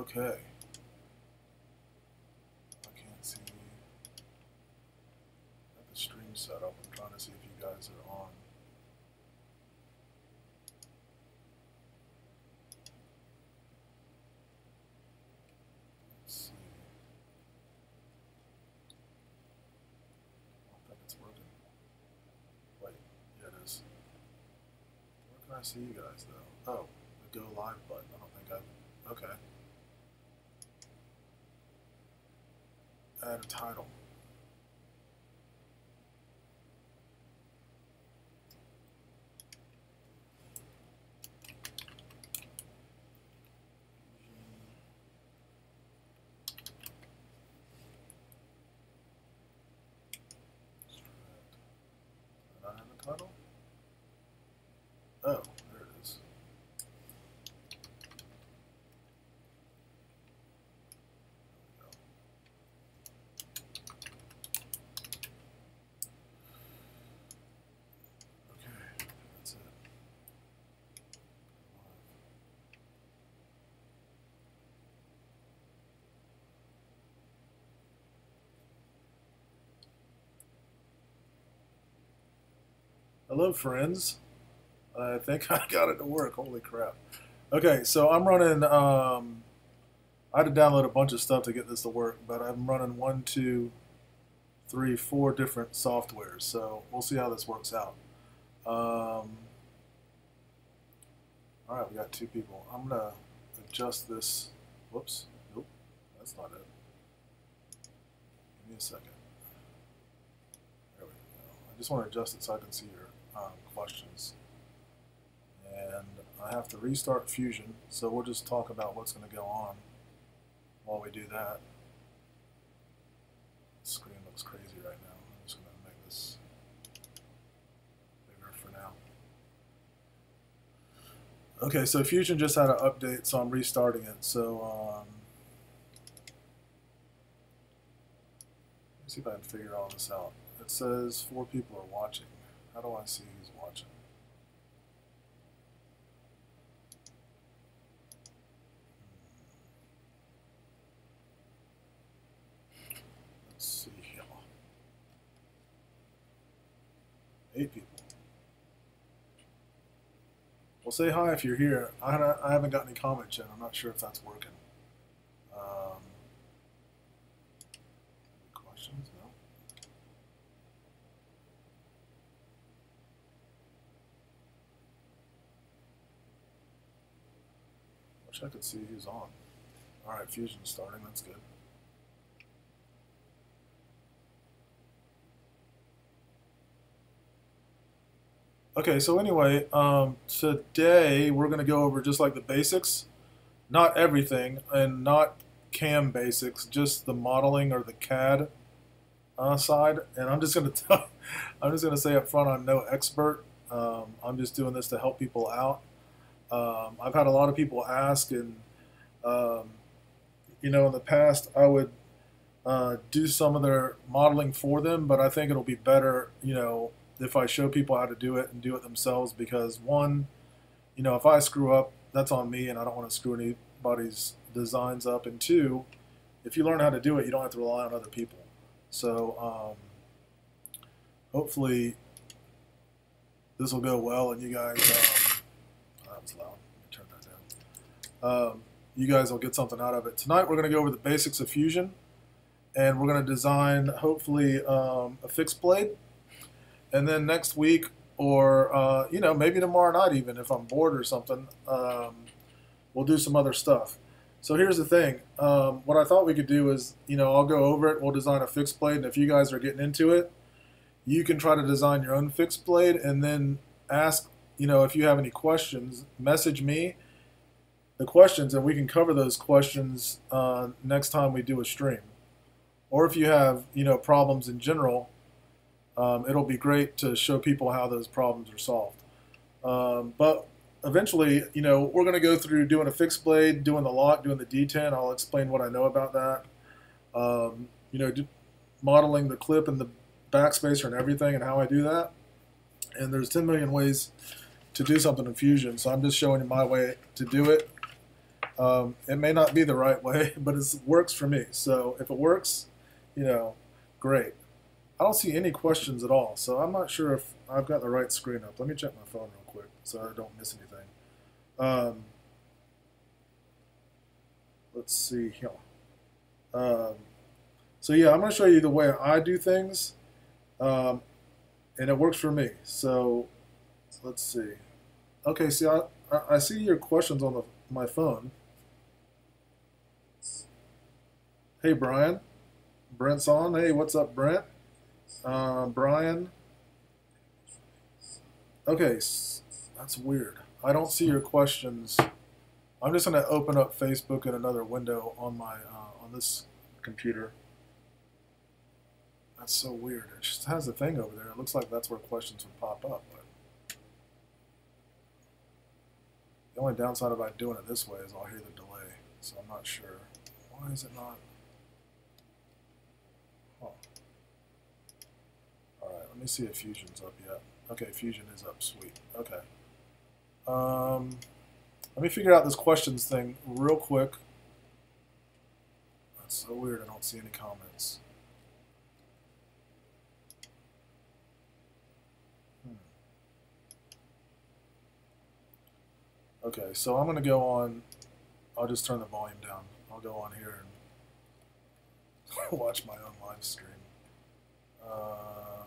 Okay. I can't see. The stream set up. I'm trying to see if you guys are on. See. I think it's working. Wait, yeah it is. Where can I see you guys though? Oh, the go live button. I don't think I've. Okay. Add a title. A title? Oh, there it is. There we go. Okay, that's it. Hello, friends. I think I got it to work. Holy crap. Okay, so I'm running. Um, I had to download a bunch of stuff to get this to work, but I'm running one, two, three, four different softwares. So we'll see how this works out. Um, all right, we got two people. I'm gonna adjust this. Whoops. Nope, that's not it. Give me a second. There we go. I just want to adjust it so I can see your um, questions. And I have to restart Fusion, so we'll just talk about what's going to go on while we do that. The screen looks crazy right now. I'm just going to make this bigger for now. Okay, so Fusion just had an update, so I'm restarting it. So, um, let's see if I can figure all this out. It says four people are watching. How do I see who's watching? Let's see here. Eight people. Well, say hi if you're here. I, I haven't got any comments yet. I'm not sure if that's working. Um, any questions? No. I could see who's on. All right, fusion's starting. That's good. Okay, so anyway, um, today we're going to go over just like the basics, not everything, and not CAM basics, just the modeling or the CAD uh, side. And I'm just going to I'm just going to say up front, I'm no expert. Um, I'm just doing this to help people out. Um, I've had a lot of people ask, and um, you know, in the past, I would uh, do some of their modeling for them, but I think it'll be better, you know, if I show people how to do it and do it themselves because one, you know, if I screw up, that's on me and I don't want to screw anybody's designs up. And two, if you learn how to do it, you don't have to rely on other people. So um, hopefully this will go well and you guys, um, oh, that was loud. Let me turn that down. Um, you guys will get something out of it. Tonight we're going to go over the basics of Fusion and we're going to design hopefully um, a fixed blade and then next week or uh, you know maybe tomorrow night even if i'm bored or something um, we'll do some other stuff so here's the thing um, what i thought we could do is you know i'll go over it we'll design a fixed blade and if you guys are getting into it you can try to design your own fixed blade and then ask you know if you have any questions message me the questions and we can cover those questions uh, next time we do a stream or if you have you know problems in general um, it'll be great to show people how those problems are solved. Um, but eventually, you know, we're going to go through doing a fixed blade, doing the lock, doing the detent. I'll explain what I know about that. Um, you know, modeling the clip and the backspacer and everything and how I do that. And there's 10 million ways to do something in Fusion, so I'm just showing you my way to do it. Um, it may not be the right way, but it works for me. So if it works, you know, great. I don't see any questions at all, so I'm not sure if I've got the right screen up. Let me check my phone real quick so I don't miss anything. Um, let's see here. Um, so yeah, I'm going to show you the way I do things, um, and it works for me. So let's see. Okay, see, I, I see your questions on the, my phone. Hey, Brian. Brent's on. Hey, what's up, Brent? Uh, Brian. Okay, that's weird. I don't see your questions. I'm just going to open up Facebook in another window on my uh, on this computer. That's so weird. It just has a thing over there. It looks like that's where questions would pop up. But the only downside about doing it this way is I'll hear the delay. So I'm not sure. Why is it not? Let me see if Fusion's up yet. Okay, Fusion is up. Sweet. Okay. Um, let me figure out this questions thing real quick. That's so weird. I don't see any comments. Hmm. Okay, so I'm going to go on. I'll just turn the volume down. I'll go on here and watch my own live stream. Uh,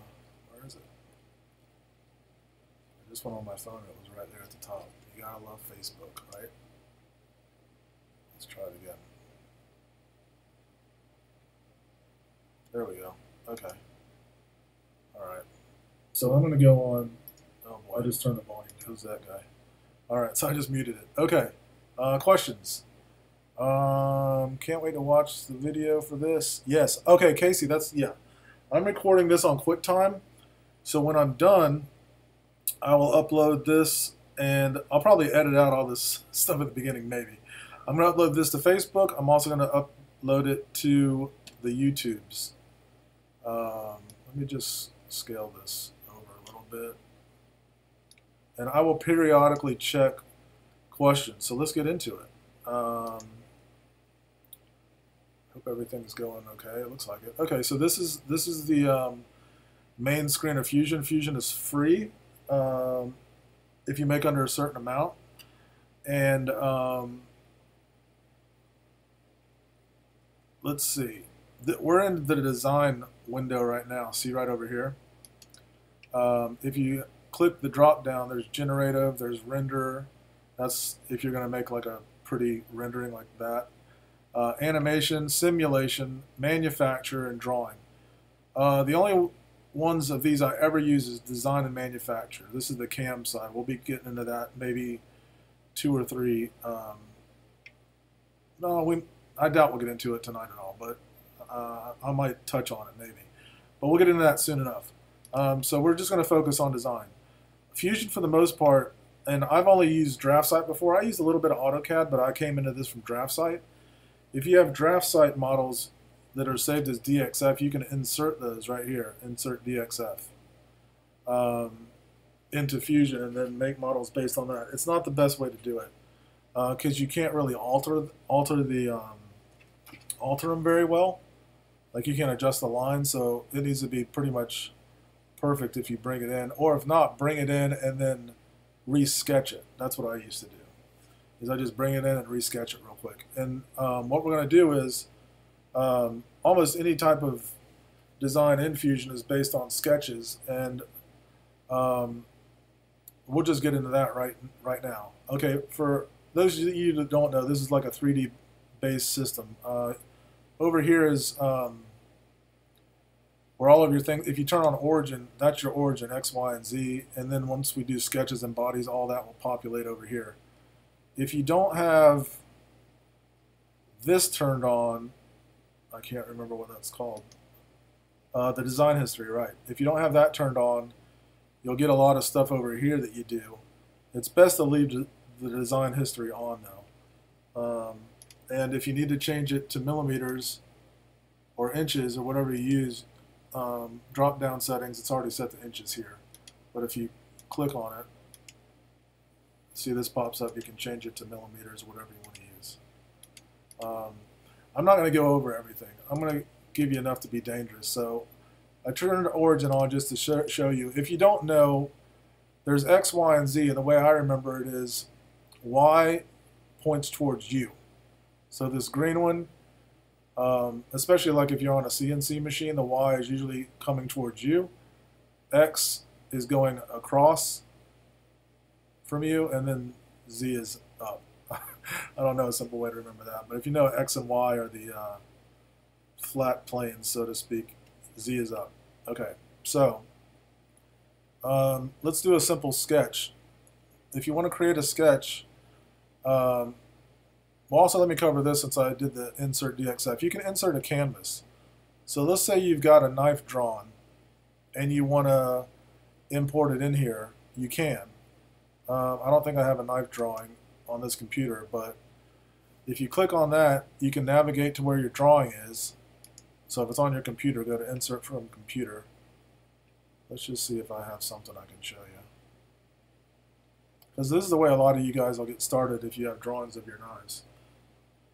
This one on my phone, it was right there at the top. You gotta love Facebook, right? Let's try it again. There we go. Okay. Alright. So I'm gonna go on. Oh boy, I just turned the volume. Who's that guy? Alright, so I just muted it. Okay. Uh, questions. Um, can't wait to watch the video for this. Yes. Okay, Casey, that's, yeah. I'm recording this on QuickTime. So when I'm done, I will upload this and I'll probably edit out all this stuff at the beginning maybe. I'm going to upload this to Facebook. I'm also going to upload it to the YouTubes. Um, let me just scale this over a little bit. And I will periodically check questions. So let's get into it. Um, hope everything's going okay. It looks like it. Okay, so this is this is the um, main screen of Fusion. Fusion is free um, if you make under a certain amount. And um, let's see. We're in the design window right now. See right over here. Um, if you click the drop down, there's generative, there's render. That's if you're going to make like a pretty rendering like that. Uh, animation, simulation, manufacture, and drawing. Uh, the only ones of these I ever use is design and manufacture. This is the CAM side. We'll be getting into that maybe two or three. Um, no, we. I doubt we'll get into it tonight at all, but uh, I might touch on it maybe. But we'll get into that soon enough. Um, so we're just going to focus on design. Fusion for the most part, and I've only used DraftSight before. I used a little bit of AutoCAD, but I came into this from DraftSight. If you have DraftSight models, that are saved as DXF, you can insert those right here, insert DXF um, into Fusion and then make models based on that. It's not the best way to do it because uh, you can't really alter alter the um, alter them very well. Like you can't adjust the line, so it needs to be pretty much perfect if you bring it in, or if not, bring it in and then resketch it. That's what I used to do. Is I just bring it in and resketch it real quick. And um, what we're going to do is um, almost any type of design in Fusion is based on sketches, and um, we'll just get into that right right now. Okay, for those of you that don't know, this is like a 3D based system. Uh, over here is um, where all of your things, if you turn on origin, that's your origin, X, Y, and Z, and then once we do sketches and bodies, all that will populate over here. If you don't have this turned on, I can't remember what that's called. Uh, the design history, right. If you don't have that turned on, you'll get a lot of stuff over here that you do. It's best to leave the design history on though. Um, and if you need to change it to millimeters or inches or whatever you use, um, drop down settings, it's already set to inches here. But if you click on it, see this pops up, you can change it to millimeters, whatever you want to use. Um, I'm not going to go over everything. I'm going to give you enough to be dangerous. So I turned origin on just to show, show you. If you don't know, there's X, Y, and Z, and the way I remember it is Y points towards you. So this green one, um, especially like if you're on a CNC machine, the Y is usually coming towards you. X is going across from you, and then Z is up. I don't know a simple way to remember that, but if you know X and Y are the uh, flat planes, so to speak, Z is up. Okay, so um, let's do a simple sketch. If you want to create a sketch, um, well, also let me cover this since I did the insert DXF. You can insert a canvas. So let's say you've got a knife drawn and you want to import it in here. You can. Um, I don't think I have a knife drawing on this computer, but if you click on that, you can navigate to where your drawing is. So if it's on your computer, go to Insert from Computer. Let's just see if I have something I can show you. Because this is the way a lot of you guys will get started if you have drawings of your knives.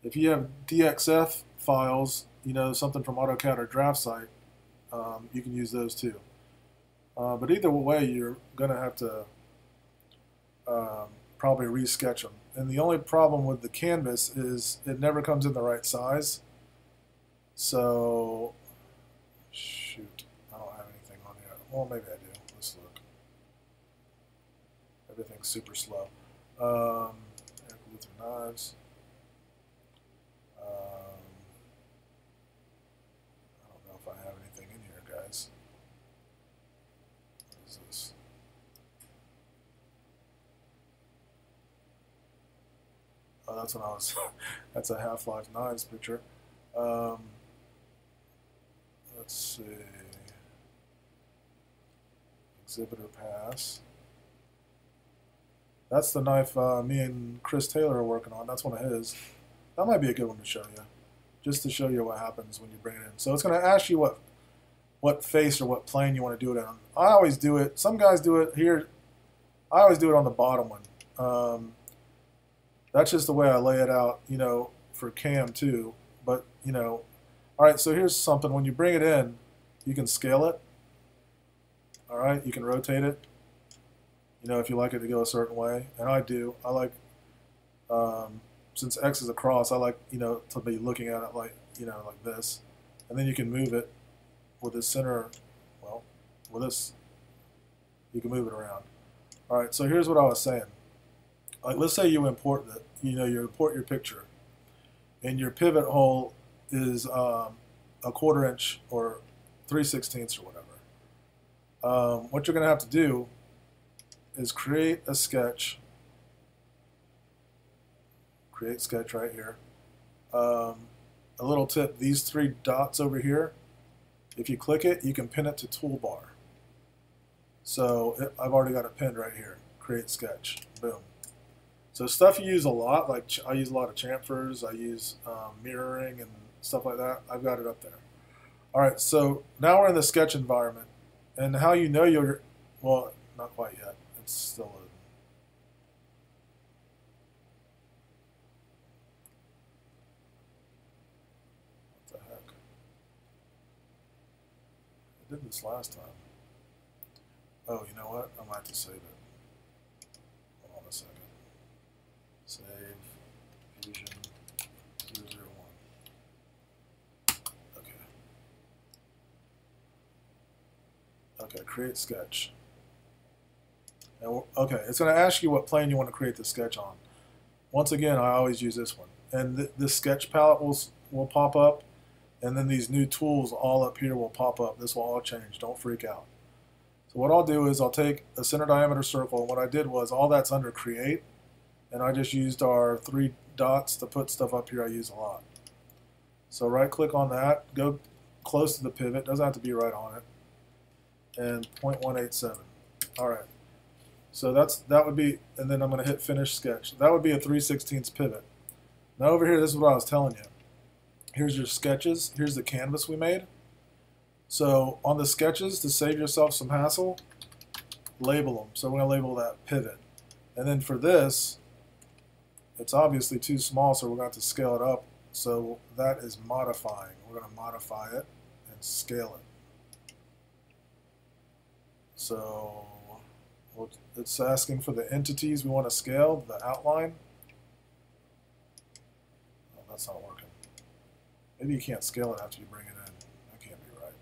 If you have DXF files, you know, something from AutoCAD or DraftSight, um, you can use those too. Uh, but either way, you're going to have to um, probably resketch them. And the only problem with the canvas is it never comes in the right size. So, shoot, I don't have anything on here. Well, maybe I do. Let's look. Everything's super slow. Um, Luther knives. Um, I don't know if I have anything in here, guys. What is this? Oh, that's when I was. that's a Half-Life Knives picture. Um, let's see. Exhibitor pass. That's the knife uh, me and Chris Taylor are working on. That's one of his. That might be a good one to show you, just to show you what happens when you bring it in. So it's going to ask you what what face or what plane you want to do it on. I always do it. Some guys do it here. I always do it on the bottom one. Um, that's just the way I lay it out, you know, for cam too. But, you know, all right, so here's something. When you bring it in, you can scale it. All right, you can rotate it. You know, if you like it to go a certain way. And I do. I like, um, since X is across, I like, you know, to be looking at it like, you know, like this. And then you can move it with the center, well, with this, you can move it around. All right, so here's what I was saying. Like, let's say you import the, you know, you import your picture, and your pivot hole is um, a quarter inch or three sixteenths or whatever. Um, what you're going to have to do is create a sketch. Create sketch right here. Um, a little tip: these three dots over here if you click it, you can pin it to toolbar. So it, I've already got it pinned right here. Create sketch. Boom. So stuff you use a lot, like I use a lot of chamfers, I use um, mirroring and stuff like that. I've got it up there. All right, so now we're in the sketch environment. And how you know you're, well, not quite yet. It's still loading. did this last time. Oh, you know what? I might have to save it. Hold on a second. Save Fusion 001. Okay. Okay, create sketch. Okay, it's going to ask you what plane you want to create the sketch on. Once again, I always use this one. And th this sketch palette will, will pop up and then these new tools all up here will pop up. This will all change. Don't freak out. So what I'll do is I'll take a center diameter circle. What I did was all that's under create. And I just used our three dots to put stuff up here I use a lot. So right click on that. Go close to the pivot. Doesn't have to be right on it. And 0.187. All right. So that's that would be, and then I'm going to hit finish sketch. That would be a 3 16 pivot. Now over here, this is what I was telling you here's your sketches. Here's the canvas we made. So on the sketches, to save yourself some hassle, label them. So we're going to label that pivot. And then for this, it's obviously too small, so we're going to have to scale it up So that is modifying. We're going to modify it and scale it. So it's asking for the entities we want to scale, the outline. Oh, that's not working. Maybe you can't scale it after you bring it in. That can't be right.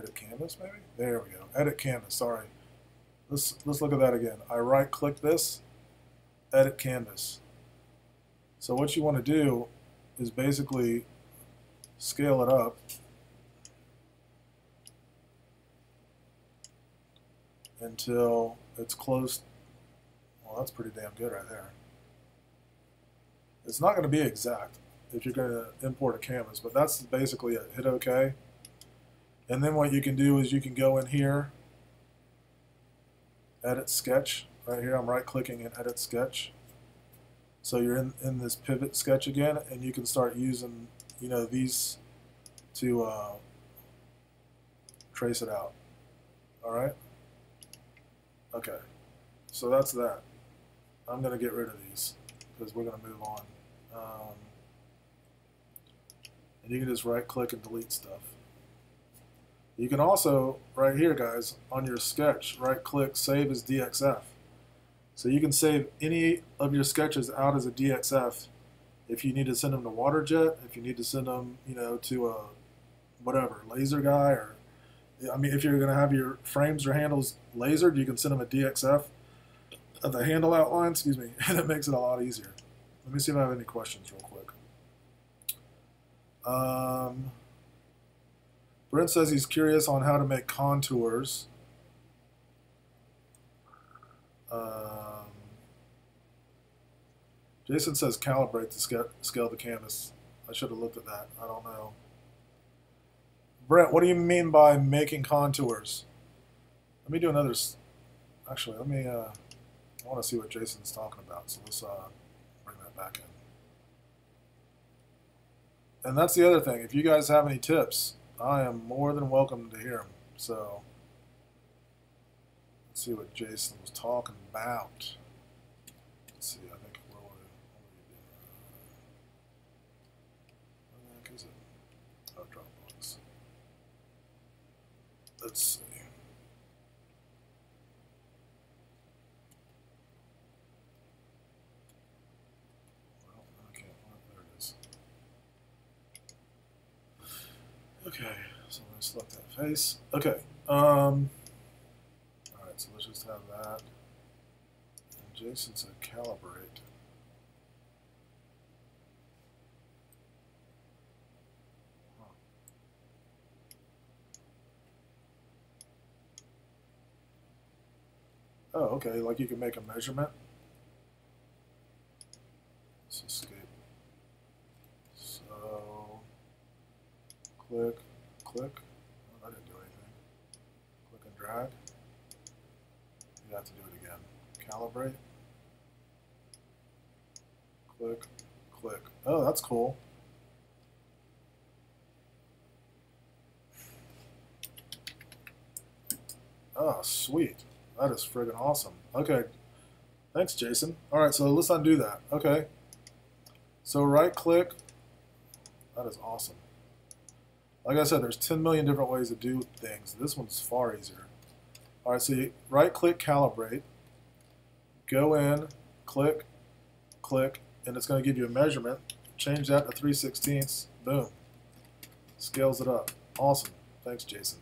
Edit canvas, maybe? There we go. Edit canvas, sorry. Let's, let's look at that again. I right click this, edit canvas. So what you want to do is basically scale it up until it's close. Well, that's pretty damn good right there. It's not going to be exact if you're going to import a canvas, but that's basically it. Hit OK. And then what you can do is you can go in here, edit sketch. Right here, I'm right clicking and edit sketch. So you're in, in this pivot sketch again, and you can start using, you know, these to uh, trace it out. All right? Okay. So that's that. I'm going to get rid of these because we're going to move on. Um, and you can just right click and delete stuff. You can also, right here guys, on your sketch, right click, save as DXF. So you can save any of your sketches out as a DXF if you need to send them to WaterJet, if you need to send them, you know, to a whatever, laser guy, or I mean, if you're going to have your frames or handles lasered, you can send them a DXF of the handle outline, excuse me, and it makes it a lot easier. Let me see if I have any questions real quick. Um, Brent says he's curious on how to make contours. Um, Jason says calibrate to scale, scale the canvas. I should have looked at that. I don't know. Brent, what do you mean by making contours? Let me do another. Actually, let me. Uh, I want to see what Jason's talking about. So let's uh, bring that back in. And that's the other thing. If you guys have any tips, I am more than welcome to hear them. So let's see what Jason was talking about. Let's see. I think what were we? Where the heck is it? Oh, Dropbox. Let's see. Well, okay, well, there it is. Okay, so I'm going to select that face. Okay. Um, all right, so let's just have that. And Jason said calibrate. Oh, okay, like you can make a measurement. Let's escape. So, click, click. Oh, I didn't do anything. Click and drag. You have to do it again. Calibrate. Click, click. Oh, that's cool. Oh, sweet. That is friggin' awesome. Okay. Thanks, Jason. All right, so let's undo that. Okay. So right click. That is awesome. Like I said, there's 10 million different ways to do things. This one's far easier. All right, so you right click calibrate. Go in, click, click, and it's going to give you a measurement. Change that to 3 16ths. Boom. Scales it up. Awesome. Thanks, Jason.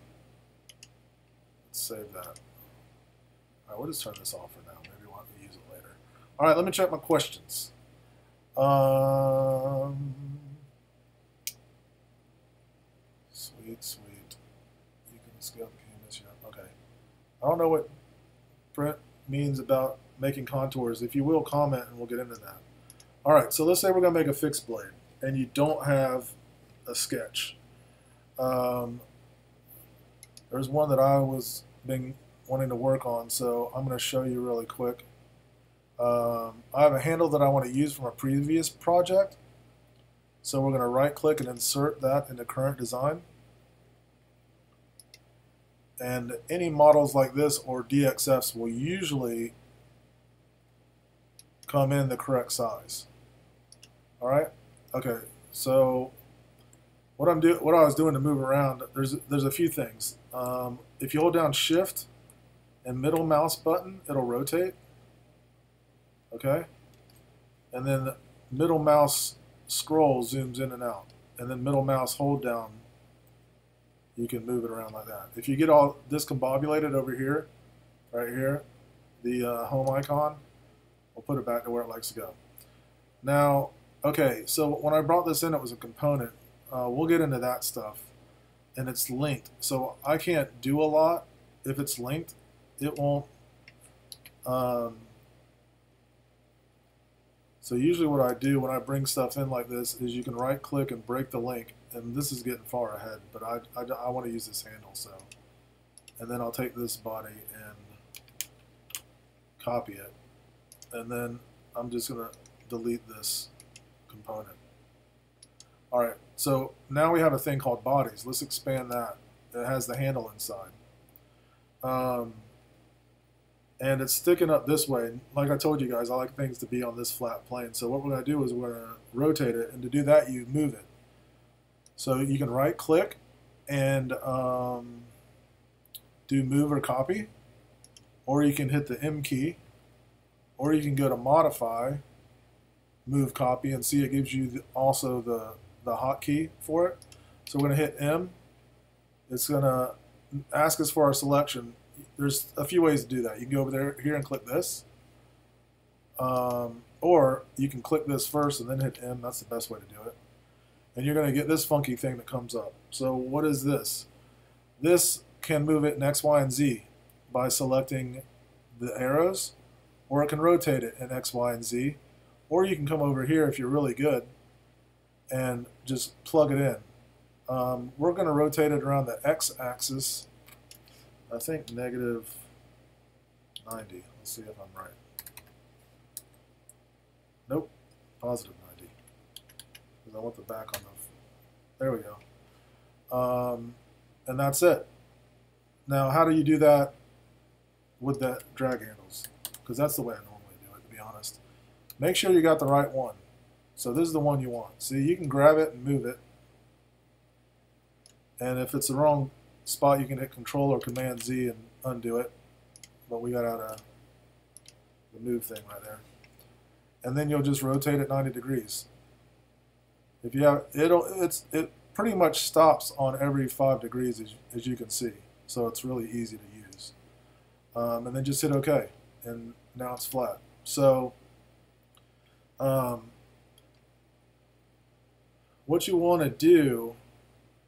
Let's save that. All right, we'll just turn this off for now. Maybe we'll have to use it later. All right, let me check my questions. Um, sweet, sweet. You can scale the canvas. Yeah, okay. I don't know what Brent means about making contours. If you will, comment and we'll get into that. All right, so let's say we're going to make a fixed blade and you don't have a sketch. Um, there's one that I was being wanting to work on, so I'm going to show you really quick. Um, I have a handle that I want to use from a previous project, so we're going to right click and insert that into current design. And any models like this or DXFs will usually come in the correct size. All right. Okay. So what I'm doing, what I was doing to move around, there's there's a few things. Um, if you hold down Shift and middle mouse button, it'll rotate. Okay. And then middle mouse scroll zooms in and out, and then middle mouse hold down. You can move it around like that. If you get all discombobulated over here, right here, the uh, home icon, we'll put it back to where it likes to go. Now, okay, so when I brought this in, it was a component. Uh, we'll get into that stuff. And it's linked. So I can't do a lot if it's linked. It won't. Um, so usually what I do when I bring stuff in like this is you can right click and break the link. And this is getting far ahead, but I, I, I want to use this handle. So, And then I'll take this body and copy it. And then I'm just going to delete this component. All right, so now we have a thing called bodies. Let's expand that. It has the handle inside. Um, and it's sticking up this way. Like I told you guys, I like things to be on this flat plane. So what we're going to do is we're going to rotate it, and to do that, you move it. So you can right click and um, do move or copy, or you can hit the M key, or you can go to modify, move copy, and see it gives you the, also the, the hotkey for it. So we're going to hit M. It's going to ask us for our selection there's a few ways to do that. You can go over there here and click this. Um, or you can click this first and then hit M. That's the best way to do it. And you're going to get this funky thing that comes up. So what is this? This can move it in X, Y, and Z by selecting the arrows, or it can rotate it in X, Y, and Z. Or you can come over here if you're really good and just plug it in. Um, we're going to rotate it around the X axis I think negative 90. Let's see if I'm right. Nope, positive 90. Because I want the back on the... There we go. Um, and that's it. Now, how do you do that with the drag handles? Because that's the way I normally do it, to be honest. Make sure you got the right one. So this is the one you want. See, you can grab it and move it. And if it's the wrong spot, you can hit Control or Command Z and undo it. But we got out a the move thing right there. And then you'll just rotate it 90 degrees. If you have it'll it's it pretty much stops on every five degrees as, as you can see. So it's really easy to use. Um, and then just hit OK, and now it's flat. So um, what you want to do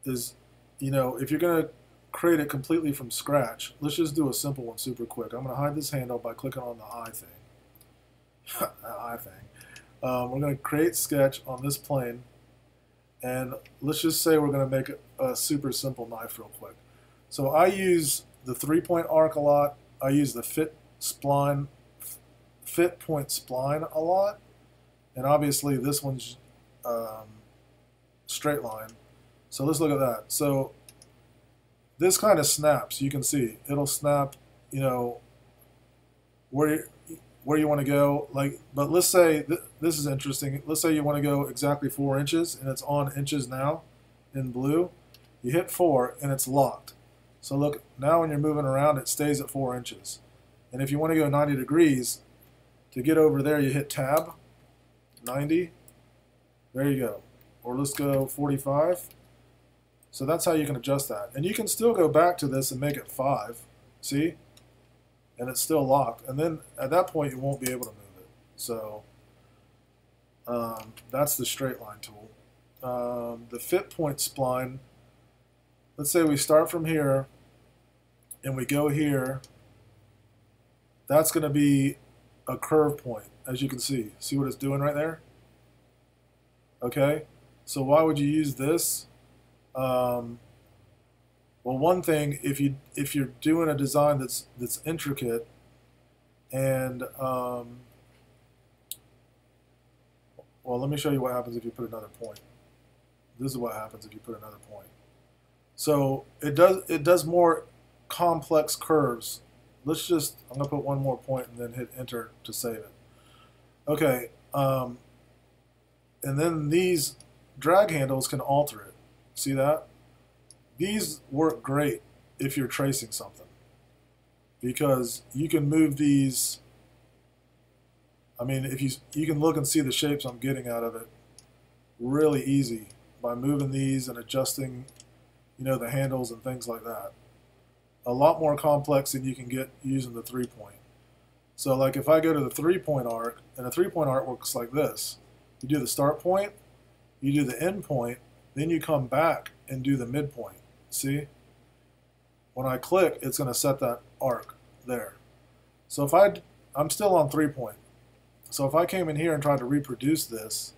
is, you know, if you're going to create it completely from scratch, let's just do a simple one super quick. I'm going to hide this handle by clicking on the eye thing. eye thing. Um, we're going to create sketch on this plane, and let's just say we're going to make a, super simple knife real quick. So I use the three-point arc a lot. I use the fit spline, fit point spline a lot, and obviously this one's um, straight line. So let's look at that. So this kind of snaps. You can see it'll snap. You know where where you want to go. Like, but let's say th this is interesting. Let's say you want to go exactly four inches, and it's on inches now in blue. You hit four, and it's locked. So look now when you're moving around, it stays at four inches. And if you want to go 90 degrees, to get over there, you hit Tab, 90. There you go. Or let's go 45. So that's how you can adjust that. And you can still go back to this and make it 5. See? And it's still locked. And then at that point, you won't be able to move it. So um, that's the straight line tool. Um, the fit point spline, let's say we start from here and we go here. That's going to be a curve point, as you can see. See what it's doing right there? Okay? So why would you use this? Um, well, one thing, if you if you're doing a design that's that's intricate, and um, well, let me show you what happens if you put another point. This is what happens if you put another point. So it does it does more complex curves, let's just, I'm to put one more point and then hit enter to save it. Okay, um, and then these drag handles can alter it. See that? These work great if you're tracing something because you can move these. I mean, if you you can look and see the shapes I'm getting out of it really easy by moving these and adjusting, you know, the handles and things like that. A lot more complex than you can get using the three point. So like if I go to the three point arc, and a three point arc works like this. You do the start point, you do the end point, then you come back and do the midpoint. See? When I click, it's going to set that arc there. So if I, I'm still on three point. So if I came in here and tried to reproduce this,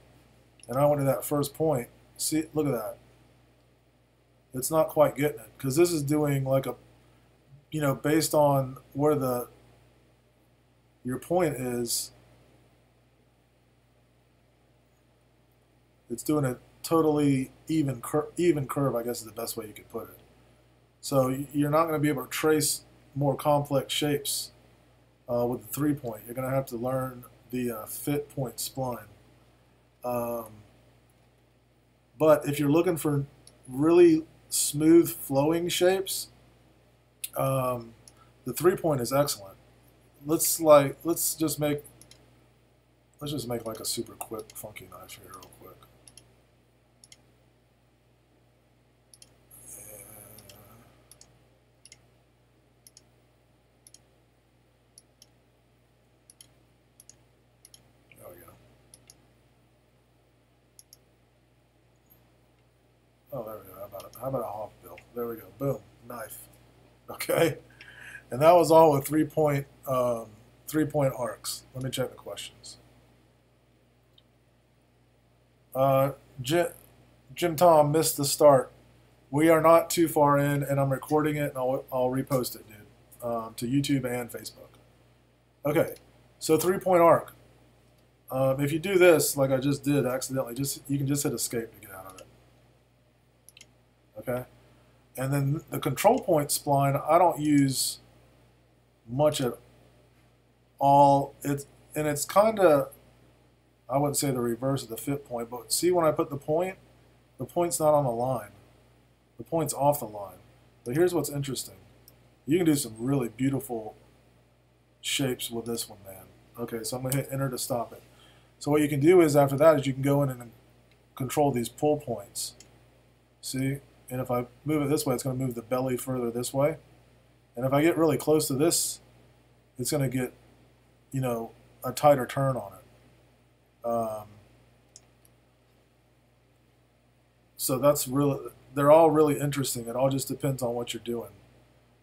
and I went to that first point, see, look at that. It's not quite getting it because this is doing like a, you know, based on where the your point is, it's doing a totally even cur even curve, I guess is the best way you could put it. So you're not going to be able to trace more complex shapes uh, with the three point. You're going to have to learn the uh, fit point spline. Um, but if you're looking for really smooth flowing shapes, um, the three point is excellent. Let's like let's just make let's just make like a super quick funky knife here real quick. Oh, there we go. How about a hawk bill? There we go. Boom, knife. Okay, and that was all with three point um, three point arcs. Let me check the questions. Uh, Jim, Jim Tom missed the start. We are not too far in, and I'm recording it, and I'll, I'll repost it, dude, um, to YouTube and Facebook. Okay, so three point arc. Um, if you do this, like I just did accidentally, just you can just hit escape to get out of it. Okay, and then the control point spline, I don't use much at all. It's and it's kind of, I wouldn't say the reverse of the fit point, but see when I put the point, the point's not on the line. The point's off the line. But here's what's interesting. You can do some really beautiful shapes with this one, man. Okay, so I'm going to hit enter to stop it. So what you can do is after that is you can go in and control these pull points. See? And if I move it this way, it's going to move the belly further this way. And if I get really close to this, it's going to get, you know, a tighter turn on it. Um, so that's really, they're all really interesting. It all just depends on what you're doing.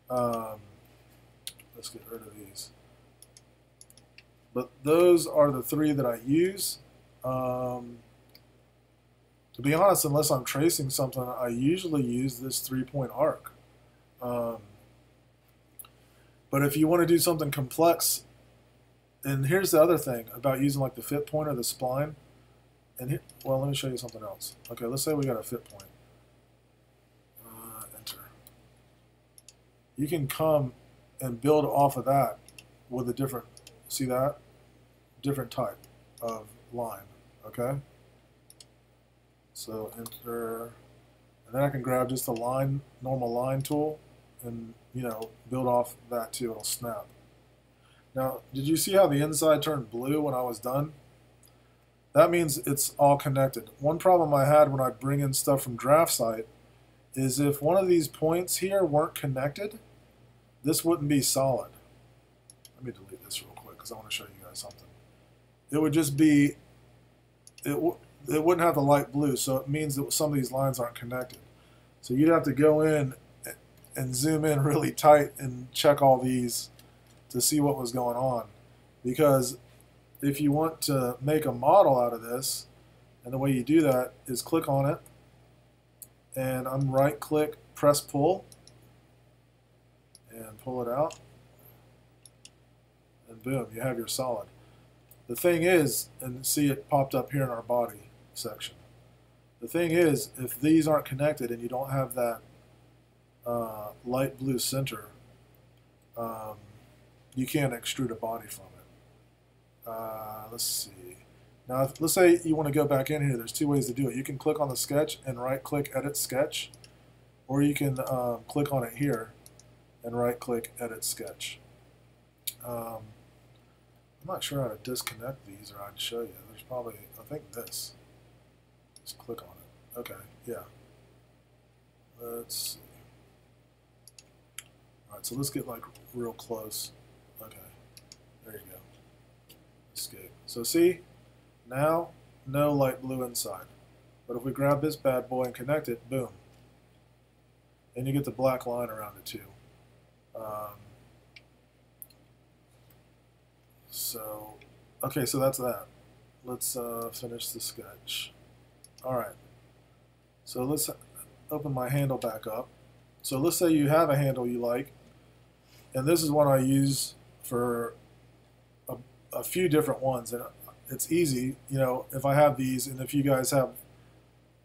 Um, let's get rid of these. But those are the three that I use. Um, to be honest, unless I'm tracing something, I usually use this three-point arc. Um, but if you want to do something complex, and here's the other thing about using like the fit point or the spline. And here, well, let me show you something else. Okay, let's say we got a fit point. Uh, enter. You can come and build off of that with a different, see that? Different type of line, okay? So enter, and then I can grab just a line, normal line tool, and you know, build off that too, it'll snap. Now, did you see how the inside turned blue when I was done? That means it's all connected. One problem I had when I bring in stuff from DraftSight is if one of these points here weren't connected, this wouldn't be solid. Let me delete this real quick because I want to show you guys something. It would just be, it, it wouldn't have the light blue, so it means that some of these lines aren't connected. So you'd have to go in and zoom in really tight and check all these to see what was going on. Because if you want to make a model out of this, and the way you do that is click on it, and I'm right click, press pull, and pull it out, and boom, you have your solid. The thing is, and see it popped up here in our body section. The thing is, if these aren't connected and you don't have that uh, light blue center, um, you can't extrude a body from it. Uh, let's see. Now, if, let's say you want to go back in here. There's two ways to do it. You can click on the sketch and right-click Edit Sketch, or you can um, click on it here and right-click Edit Sketch. Um, I'm not sure how to disconnect these, or I'd show you. There's probably, I think this. Just click on it. Okay, yeah. Let's see. Alright, so let's get like real close. Okay, there you go. Escape. So see, now no light blue inside. But if we grab this bad boy and connect it, boom. And you get the black line around it too. Um, so, okay, so that's that. Let's uh, finish the sketch. All right. So let's open my handle back up. So let's say you have a handle you like, and this is one I use for a, a few different ones. And it's easy, you know, if I have these, and if you guys have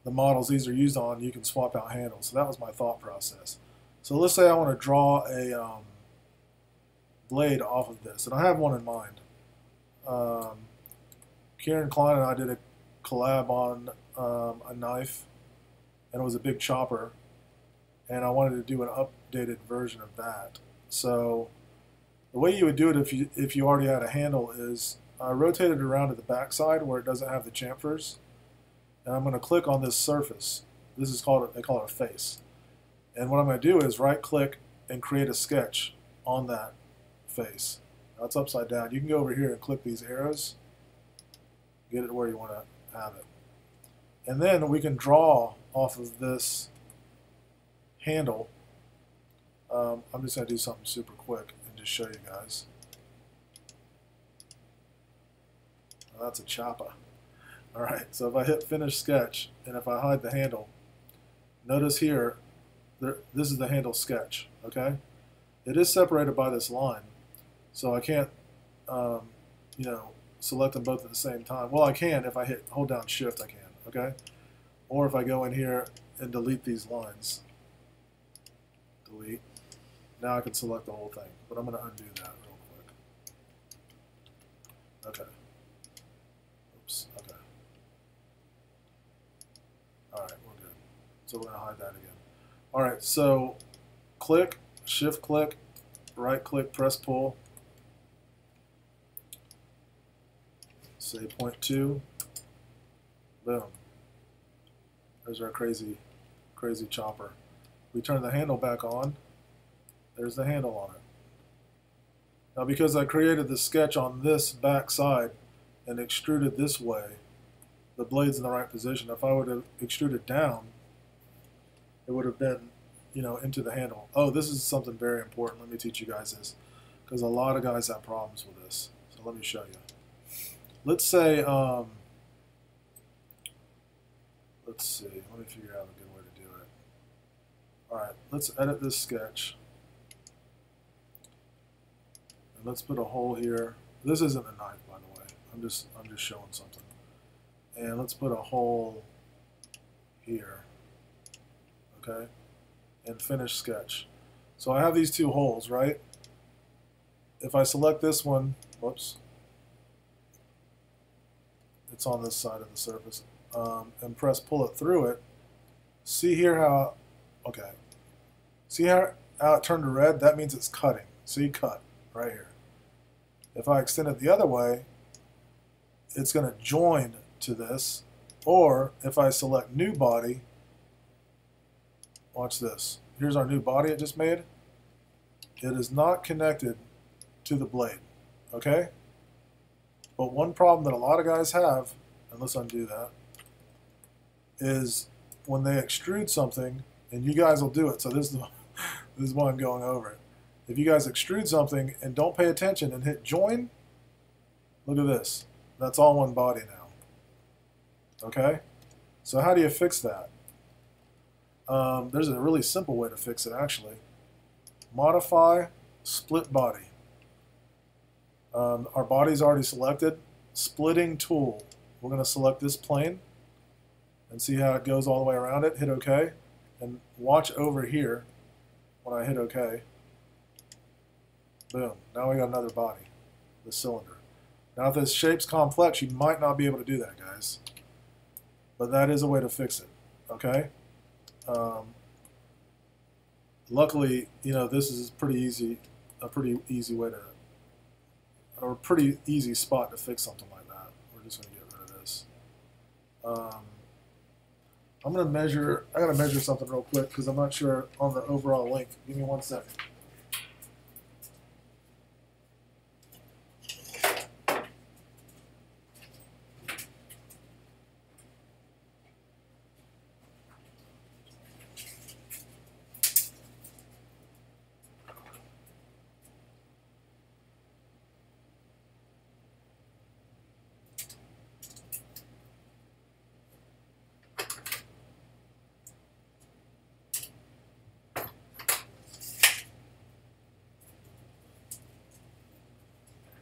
the models these are used on, you can swap out handles. So that was my thought process. So let's say I want to draw a um, blade off of this, and I have one in mind. Um, Kieran Klein and I did a collab on um, a knife, and it was a big chopper, and I wanted to do an updated version of that. So the way you would do it if you if you already had a handle is I rotate it around to the back side where it doesn't have the chamfers, and I'm going to click on this surface. This is called they call it a face. And what I'm going to do is right click and create a sketch on that face. Now it's upside down. You can go over here and click these arrows, get it where you want to have it. And then we can draw off of this handle. Um, I'm just going to do something super quick and just show you guys. Well, that's a chopper. Alright, so if I hit finish sketch and if I hide the handle, notice here, there, this is the handle sketch, okay? It is separated by this line, so I can't, um, you know, select them both at the same time. Well, I can if I hit hold down shift, I can, okay? Or if I go in here and delete these lines. Delete. Now I can select the whole thing, but I'm going to undo that real quick. Okay. Oops, okay. Alright, we're good. So we're going to hide that again. Alright, so click, shift click, right click, press pull. Say point two. Boom. There's our crazy, crazy chopper. We turn the handle back on. There's the handle on it. Now because I created the sketch on this back side and extruded this way, the blade's in the right position. If I would have extruded down, it would have been, you know, into the handle. Oh, this is something very important. Let me teach you guys this. Because a lot of guys have problems with this. So let me show you. Let's say, um, let's see, let me figure out a good way to do it. Alright, let's edit this sketch. And let's put a hole here. This isn't a knife, by the way. I'm just I'm just showing something. And let's put a hole here. Okay? And finish sketch. So I have these two holes, right? If I select this one, whoops, it's on this side of the surface, um, and press pull it through it, see here how, okay, see how, how it turned to red? That means it's cutting. See, cut right here. If I extend it the other way, it's going to join to this. Or if I select new body, watch this. Here's our new body it just made. It is not connected to the blade. Okay? But one problem that a lot of guys have, and let's undo that, is when they extrude something, and you guys will do it, so this is, this is why I'm going over it. If you guys extrude something and don't pay attention and hit join, look at this. That's all one body now. Okay? So how do you fix that? Um, there's a really simple way to fix it actually. Modify split body. Um, our body's already selected. Splitting tool. We're going to select this plane and see how it goes all the way around it. Hit OK. And watch over here when I hit OK. Boom. Now we got another body, the cylinder. Now if this shape's complex, you might not be able to do that, guys. But that is a way to fix it, okay? Um, luckily, you know, this is pretty easy, a pretty easy way to, or a pretty easy spot to fix something like that. We're just going to get rid of this. Um, I'm to measure, I got to measure something real quick because I'm not sure on the overall length. Give me one second.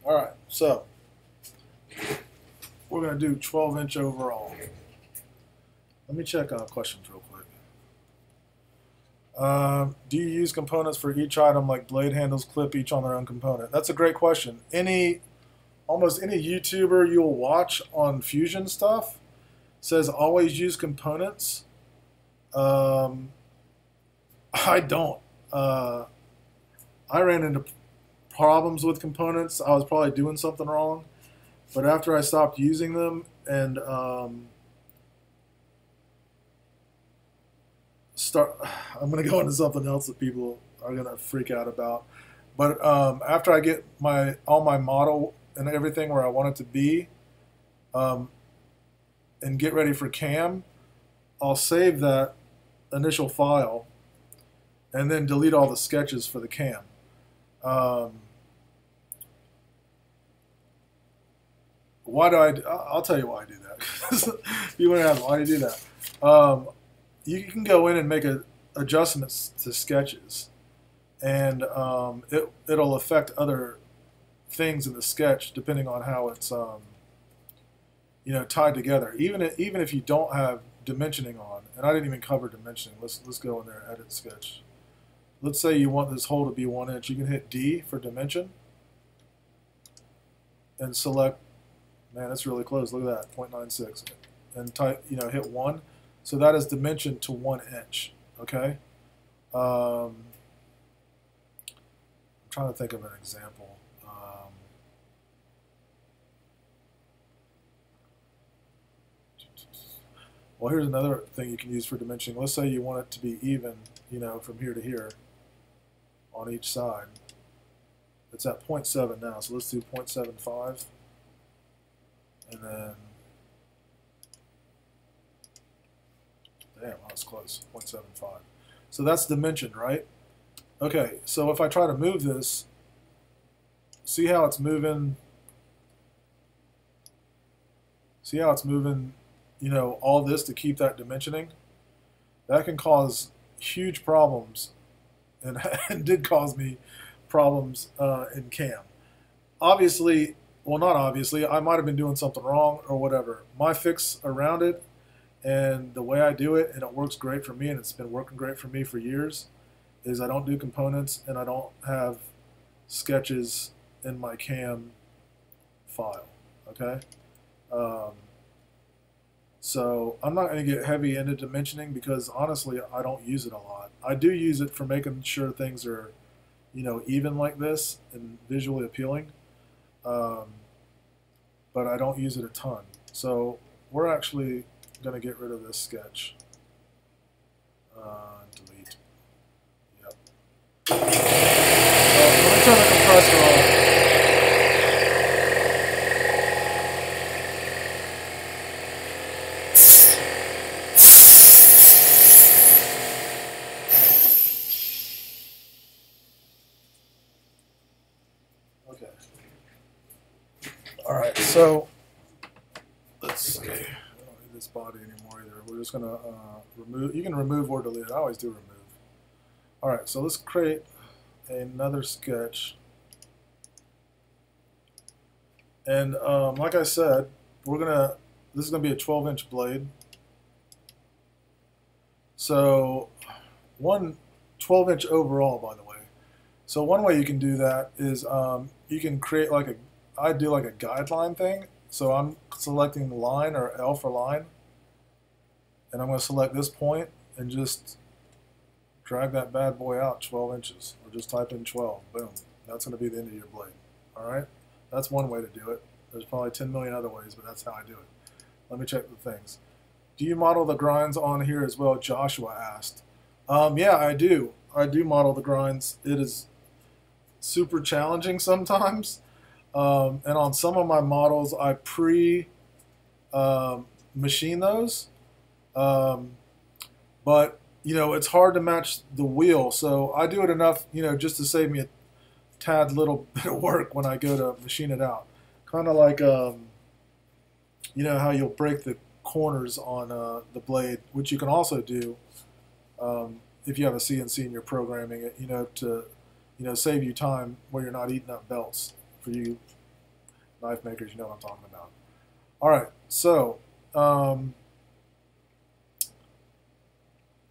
All right, so we're going to do 12 inch overall. Let me check on questions real quick. Um, do you use components for each item like blade handles, clip each on their own component? That's a great question. Any, almost any YouTuber you'll watch on Fusion stuff says always use components. Um, I don't. Uh, I ran into problems with components. I was probably doing something wrong. But after I stopped using them and um, start, I'm going to go into something else that people are going to freak out about. But um, after I get my all my model and everything where I want it to be, um, and get ready for cam, I'll save that initial file and then delete all the sketches for the cam. Um, why do I? Do, I'll tell you why I do that. you want to ask why do you do that? Um, you can go in and make a, adjustments to sketches, and um, it it'll affect other things in the sketch depending on how it's um, you know tied together. Even if, even if you don't have dimensioning on, and I didn't even cover dimensioning. Let's let's go in there and edit sketch. Let's say you want this hole to be one inch. You can hit D for dimension and select Man, that's really close. Look at that, 0.96. And type, you know, hit 1. So that is dimension to 1 inch. Okay? Um, I'm trying to think of an example. Um, well, here's another thing you can use for dimensioning. Let's say you want it to be even, you know, from here to here on each side. It's at 0.7 now, so let's do 0.75 and then damn, that was close, 0.75. So that's dimension, right? Okay, so if I try to move this, see how it's moving, see how it's moving, you know, all this to keep that dimensioning? That can cause huge problems, and, and did cause me problems uh, in CAM. Obviously, well, not obviously, I might have been doing something wrong or whatever. My fix around it and the way I do it, and it works great for me, and it's been working great for me for years, is I don't do components and I don't have sketches in my CAM file. Okay? Um, so I'm not going to get heavy into dimensioning because honestly, I don't use it a lot. I do use it for making sure things are, you know, even like this and visually appealing um, but I don't use it a ton. So we're actually going to get rid of this sketch. Uh, delete. Yep. So let me turn the compressor off. Okay. All right, so let's see. I don't need this body anymore either. We're just gonna uh, remove. Or delete. I always do remove. All right, so let's create another sketch. And um, like I said, we're gonna. This is gonna be a 12-inch blade. So one 12-inch overall, by the way. So one way you can do that is um, you can create like a, I do like a guideline thing. So I'm selecting line or L for line, and I'm going to select this point and just drag that bad boy out 12 inches, or just type in 12. Boom. That's going to be the end of your blade. All right. That's one way to do it. There's probably 10 million other ways, but that's how I do it. Let me check the things. Do you model the grinds on here as well? Joshua asked. Um, yeah, I do. I do model the grinds. It is super challenging sometimes. Um, and on some of my models, I pre um, machine those. Um, but, you know, it's hard to match the wheel. So I do it enough, you know, just to save me a tad little bit of work when I go to machine it out. Kind of like, um, you know, how you'll break the corners on uh, the blade, which you can also do um, if you have a CNC and you're programming it, you know, to you know save you time where you're not eating up belts. For you knife makers, you know what I'm talking about. All right, so um,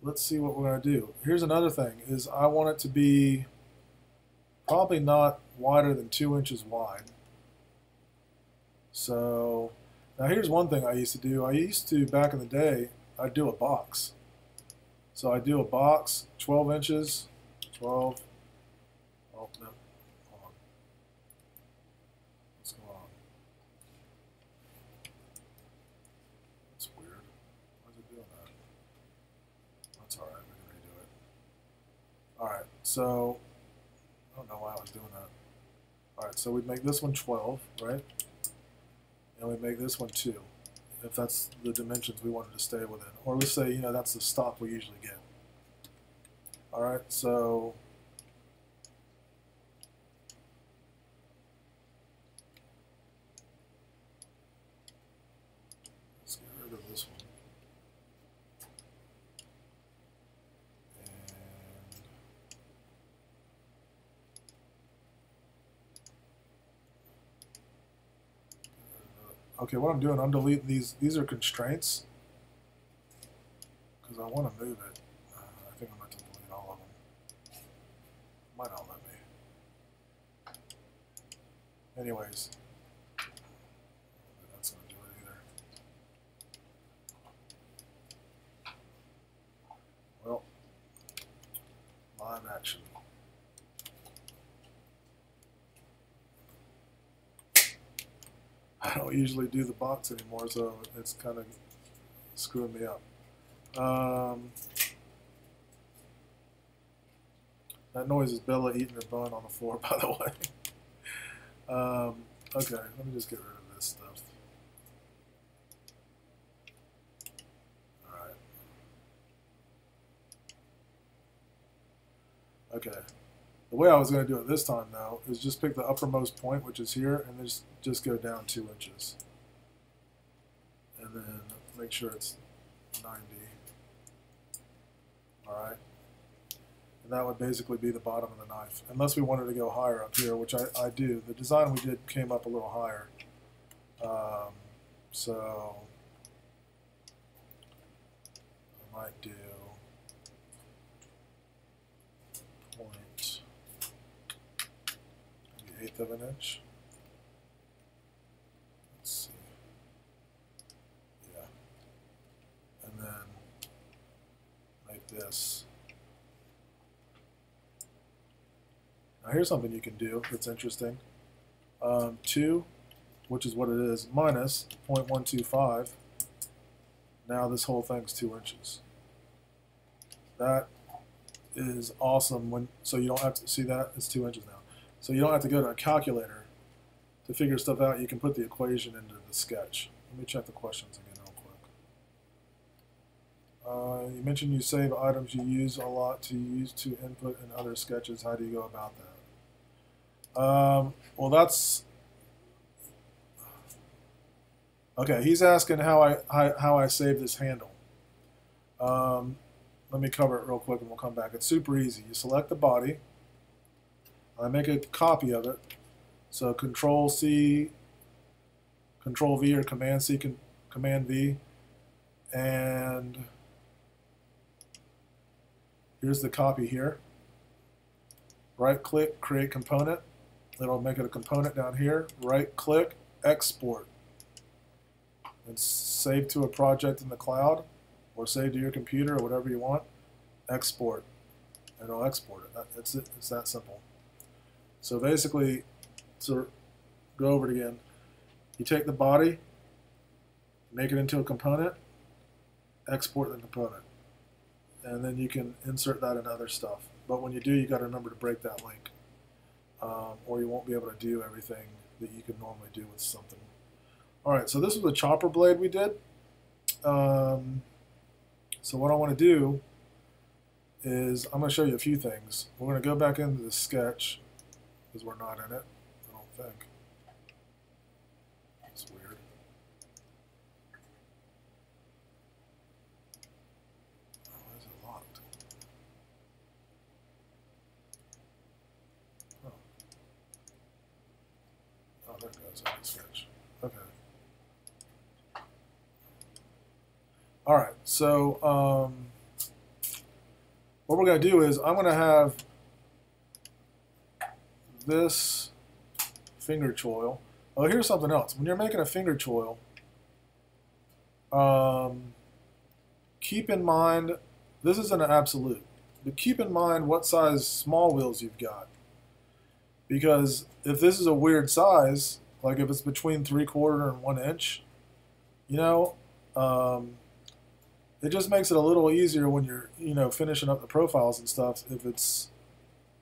let's see what we're going to do. Here's another thing: is I want it to be probably not wider than two inches wide. So now here's one thing I used to do. I used to, back in the day, I'd do a box. So I do a box, 12 inches, 12, oh no, hold on. What's going on? That's weird. Why is it doing that? That's alright, we can redo it. Alright, so, I don't know why I was doing that. Alright, so we'd make this one 12, right? and we make this one 2, if that's the dimensions we wanted to stay within. Or let's say, you know, that's the stop we usually get. Alright, so let's get rid of this one. Okay, what I'm doing, I'm deleting these. These are constraints because I want to move it. Uh, I think I'm going to delete all of them. Might not let me. Anyways, that's going to do it either. Well, live action. I don't usually do the box anymore, so it's kind of screwing me up. Um, that noise is Bella eating her bun on the floor, by the way. um, okay, let me just get rid of this stuff. Alright. Okay. The way I was going to do it this time, though, is just pick the uppermost point, which is here, and just, just go down two inches. And then make sure it's 90. Alright? And that would basically be the bottom of the knife. Unless we wanted to go higher up here, which I, I do. The design we did came up a little higher. Um, so I might do point maybe eighth of an inch. Let's see. Yeah. And then like this. Now here's something you can do that's interesting. Um, 2, which is what it is, minus 0.125. Now this whole thing's 2 inches. That is awesome. When So you don't have to see that? It's 2 inches now. So you don't have to go to a calculator to figure stuff out. You can put the equation into the sketch. Let me check the questions again real quick. Uh, you mentioned you save items you use a lot to use to input in other sketches. How do you go about that? Um, well, that's okay. He's asking how I how, I save this handle. Um, let me cover it real quick, and we'll come back. It's super easy. You select the body. I make a copy of it. So Control C, Control V, or Command C, Command V, and here's the copy here. right click, create component. It'll make it a component down here. Right click, export. And save to a project in the cloud or save to your computer or whatever you want. Export. And it'll export it. It's, it's that simple. So basically, so go over it again. You take the body, make it into a component, export the component. And then you can insert that in other stuff. But when you do, you got to remember to break that link. Um, or you won't be able to do everything that you can normally do with something. All right, so this is the chopper blade we did. Um, so what I want to do is I'm going to show you a few things. We're going to go back into the sketch because we're not in it, I don't think. That's weird. Oh, why is it locked? Oh. Oh, there it goes, in the sketch. Okay. All right, so um, what we're going to do is I'm going to have this finger choil. Oh, here's something else. When you're making a finger choil, um, keep in mind, this isn't an absolute, but keep in mind what size small wheels you've got. Because if this is a weird size, like if it's between three quarter and one inch, you know, um, it just makes it a little easier when you're, you know, finishing up the profiles and stuff if it's,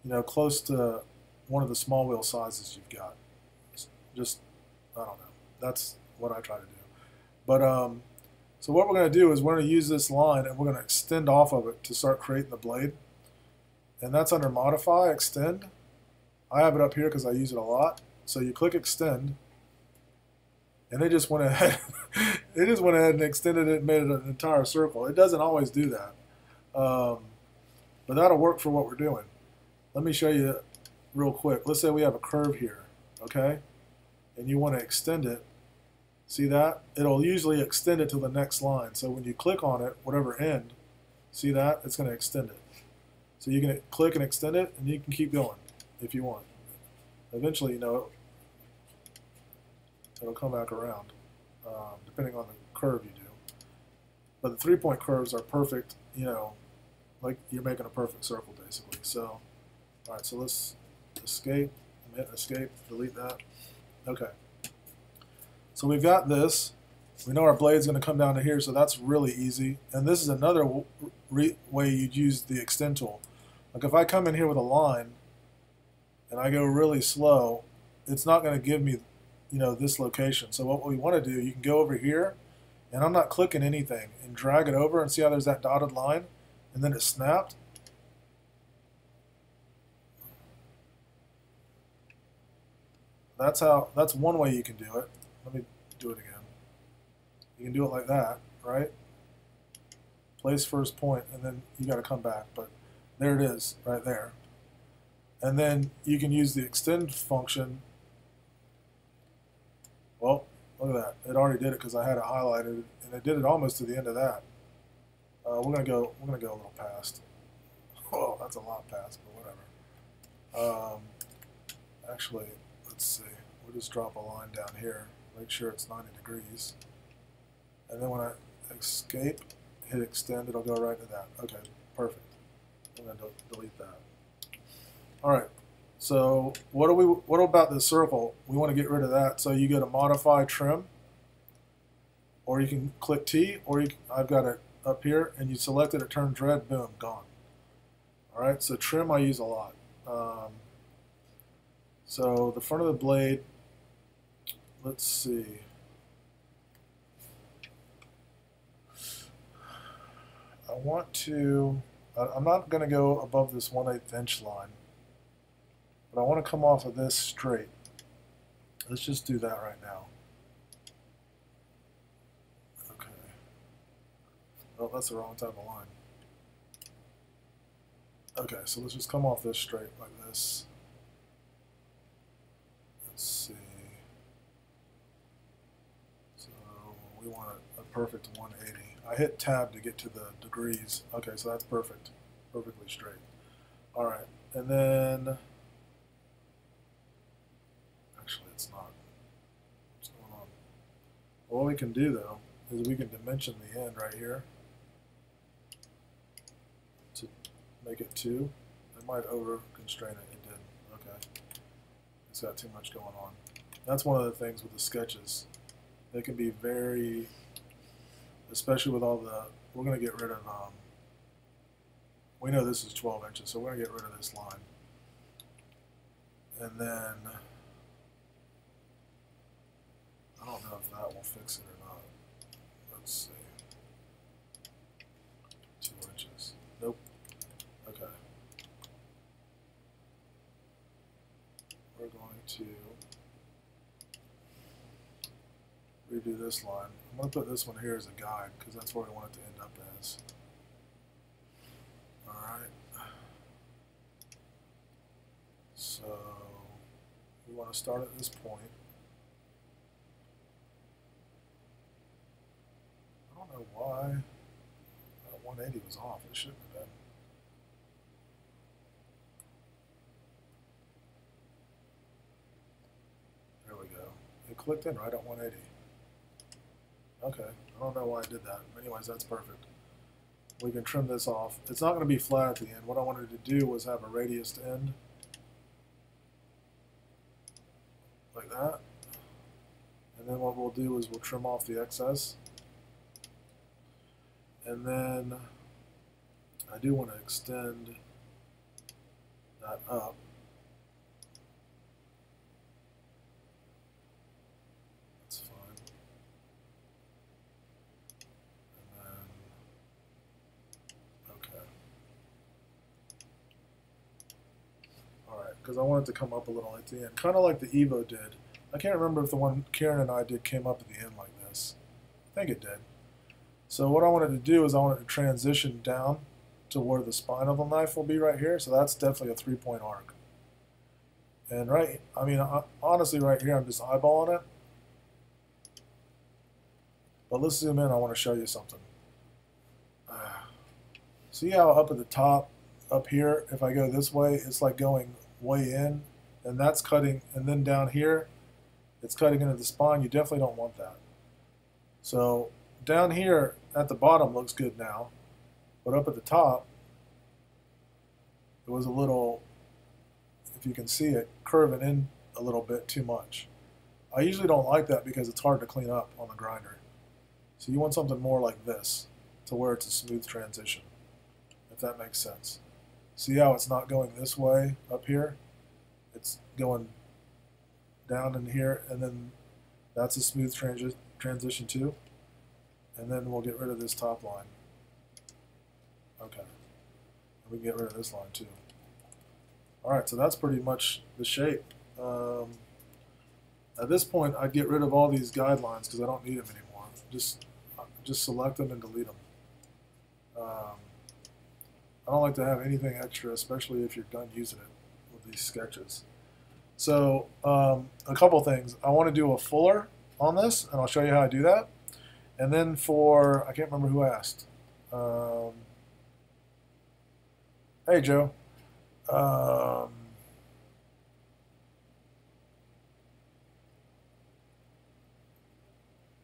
you know, close to one of the small wheel sizes you've got. Just, I don't know. That's what I try to do. But, um, so what we're going to do is we're going to use this line and we're going to extend off of it to start creating the blade. And that's under Modify, Extend. I have it up here because I use it a lot. So you click Extend, and it just went ahead. it just went ahead and extended it, and made it an entire circle. It doesn't always do that, um, but that'll work for what we're doing. Let me show you real quick. Let's say we have a curve here, okay? And you want to extend it. See that? It'll usually extend it to the next line. So when you click on it, whatever end, see that? It's going to extend it. So you can click and extend it, and you can keep going if you want. Eventually, you know, it'll come back around, um, depending on the curve you do. But the three-point curves are perfect, you know, like you're making a perfect circle, basically. So, all right, so let's escape, hit escape, delete that. Okay. So we've got this. We know our blade's going to come down to here, so that's really easy. And this is another way you'd use the extend tool. Like if I come in here with a line and I go really slow, it's not going to give me, you know, this location. So what we want to do, you can go over here, and I'm not clicking anything, and drag it over and see how there's that dotted line, and then it snapped. That's how. That's one way you can do it. Let me do it again. You can do it like that, right? Place first point, and then you got to come back. But there it is, right there. And then you can use the extend function. Well, look at that. It already did it because I had it highlighted, and it did it almost to the end of that. Uh, we're gonna go. We're gonna go a little past. Oh, that's a lot past, but whatever. Um, actually, let's see. We'll just drop a line down here. Make sure it's 90 degrees. And then when I escape, hit extend, it'll go right to that. Okay, perfect. I'm gonna delete that. All right. So what do we? What about the circle? We want to get rid of that. So you go to Modify Trim, or you can click T, or you, I've got it up here, and you select it. It turns red. Boom, gone. All right. So trim I use a lot. Um, so the front of the blade. Let's see. I want to. I'm not going to go above this 1 8 inch line. But I want to come off of this straight. Let's just do that right now. Okay. Oh, that's the wrong type of line. Okay, so let's just come off this straight like this. Let's see. So we want a, a perfect 180. I hit tab to get to the degrees. Okay, so that's perfect. Perfectly straight. All right. and then actually it's not. What's going on? What we can do though is we can dimension the end right here to make it two. It might over constrain it. It did. Okay. It's got too much going on. That's one of the things with the sketches. They can be very, especially with all the, we're going to get rid of, um, we know this is 12 inches, so we're going to get rid of this line. And then, I don't know if that will fix it or not. Let's see. Two inches. Nope. Okay. We're going to redo this line. I'm going to put this one here as a guide because that's where we want it to end up as. Alright. So, we want to start at this point. I don't know why that 180 was off. It shouldn't have been. There we go. It clicked in right at 180. Okay, I don't know why I did that. Anyways, that's perfect. We can trim this off. It's not going to be flat at the end. What I wanted to do was have a radius to end. Like that. And then what we'll do is we'll trim off the excess. And then I do want to extend that up. That's fine. And then, okay. Alright, because I want it to come up a little at the end. Kind of like the Evo did. I can't remember if the one Karen and I did came up at the end like this. I think it did. So what I wanted to do is I wanted to transition down to where the spine of the knife will be right here. So that's definitely a three-point arc. And right, I mean, honestly, right here, I'm just eyeballing it. But let's zoom in. I want to show you something. Ah. See how up at the top, up here, if I go this way, it's like going way in, and that's cutting, and then down here, it's cutting into the spine. You definitely don't want that. So down here at the bottom looks good now, but up at the top, it was a little, if you can see it, curving in a little bit too much. I usually don't like that because it's hard to clean up on the grinder. So you want something more like this to where it's a smooth transition, if that makes sense. See how it's not going this way up here? It's going down in here, and then that's a smooth transi transition too. And then we'll get rid of this top line. Okay. And we can get rid of this line too. Alright, so that's pretty much the shape. Um, at this point, I'd get rid of all these guidelines because I don't need them anymore. Just, just select them and delete them. Um, I don't like to have anything extra, especially if you're done using it with these sketches. So um, a couple things. I want to do a fuller on this, and I'll show you how I do that. And then for, I can't remember who asked. Um, hey, Joe. Um,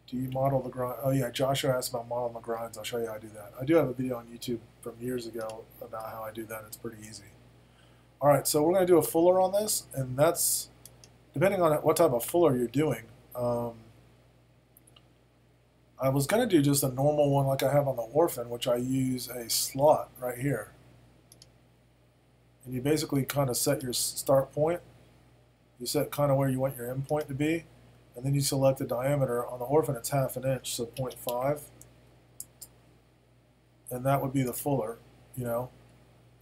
do you model the grind? Oh, yeah, Joshua asked about modeling the grinds. I'll show you how I do that. I do have a video on YouTube from years ago about how I do that. It's pretty easy. All right, so we're going to do a fuller on this, and that's, depending on what type of fuller you're doing, um, I was going to do just a normal one like I have on the Orphan, which I use a slot right here. And you basically kind of set your start point. You set kind of where you want your end point to be. And then you select the diameter. On the Orphan, it's half an inch, so 0.5. And that would be the fuller, you know.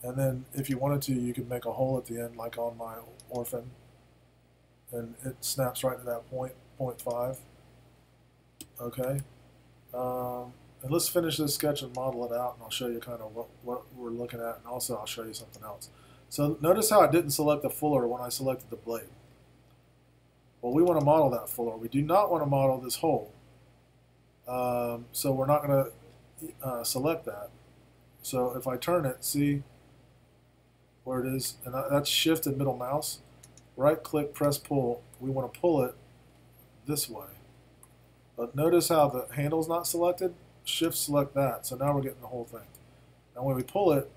And then if you wanted to, you could make a hole at the end like on my Orphan. And it snaps right to that point, 0.5. Okay. Um, and let's finish this sketch and model it out, and I'll show you kind of what, what we're looking at, and also I'll show you something else. So notice how I didn't select the fuller when I selected the blade. Well, we want to model that fuller. We do not want to model this hole. Um, so we're not going to uh, select that. So if I turn it, see, where it is, and that's shift and middle mouse. Right click, press pull. We want to pull it this way. But notice how the handle's not selected? Shift select that. So now we're getting the whole thing. Now when we pull it,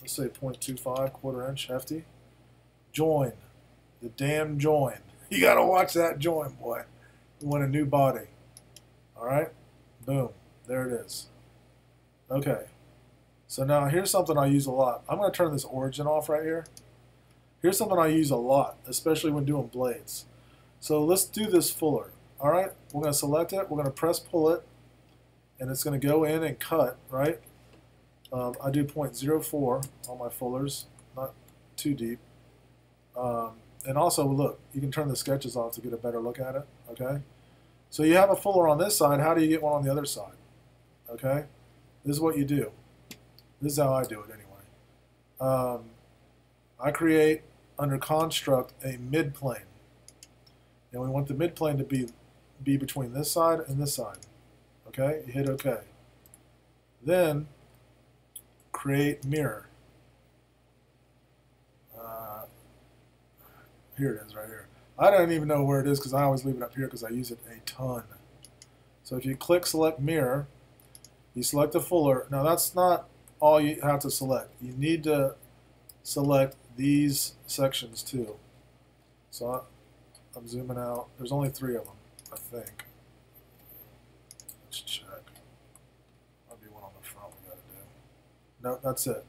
let's say 0.25, quarter inch, hefty. Join. The damn join. You got to watch that join, boy. We want a new body. All right? Boom. There it is. Okay. So now here's something I use a lot. I'm going to turn this origin off right here. Here's something I use a lot, especially when doing blades. So let's do this fuller. All right, we're going to select it. We're going to press pull it, and it's going to go in and cut, right? Um, I do 0.04 on my fullers, not too deep. Um, and also, look, you can turn the sketches off to get a better look at it, okay? So you have a fuller on this side. How do you get one on the other side? Okay? This is what you do. This is how I do it anyway. Um, I create under construct a midplane. And we want the midplane to be, be between this side and this side. Okay, you hit OK. Then create mirror. Uh, here it is right here. I don't even know where it is because I always leave it up here because I use it a ton. So if you click select mirror, you select the fuller. Now that's not all you have to select. You need to select these sections too. So I'm zooming out. There's only three of them, I think. Let's check. Might be one on the front we got to do. No, that's it.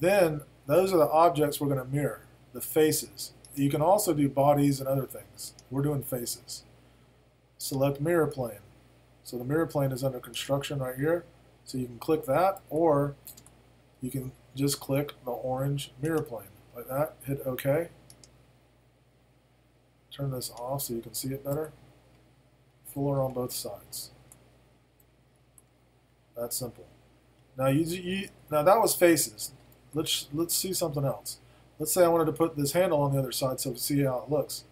Then, those are the objects we're going to mirror, the faces. You can also do bodies and other things. We're doing faces. Select mirror plane. So the mirror plane is under construction right here. So you can click that, or you can just click the orange mirror plane like that. Hit OK turn this off so you can see it better. Fuller on both sides. That's simple. Now you, you now that was faces. Let's let's see something else. Let's say I wanted to put this handle on the other side so we see how it looks.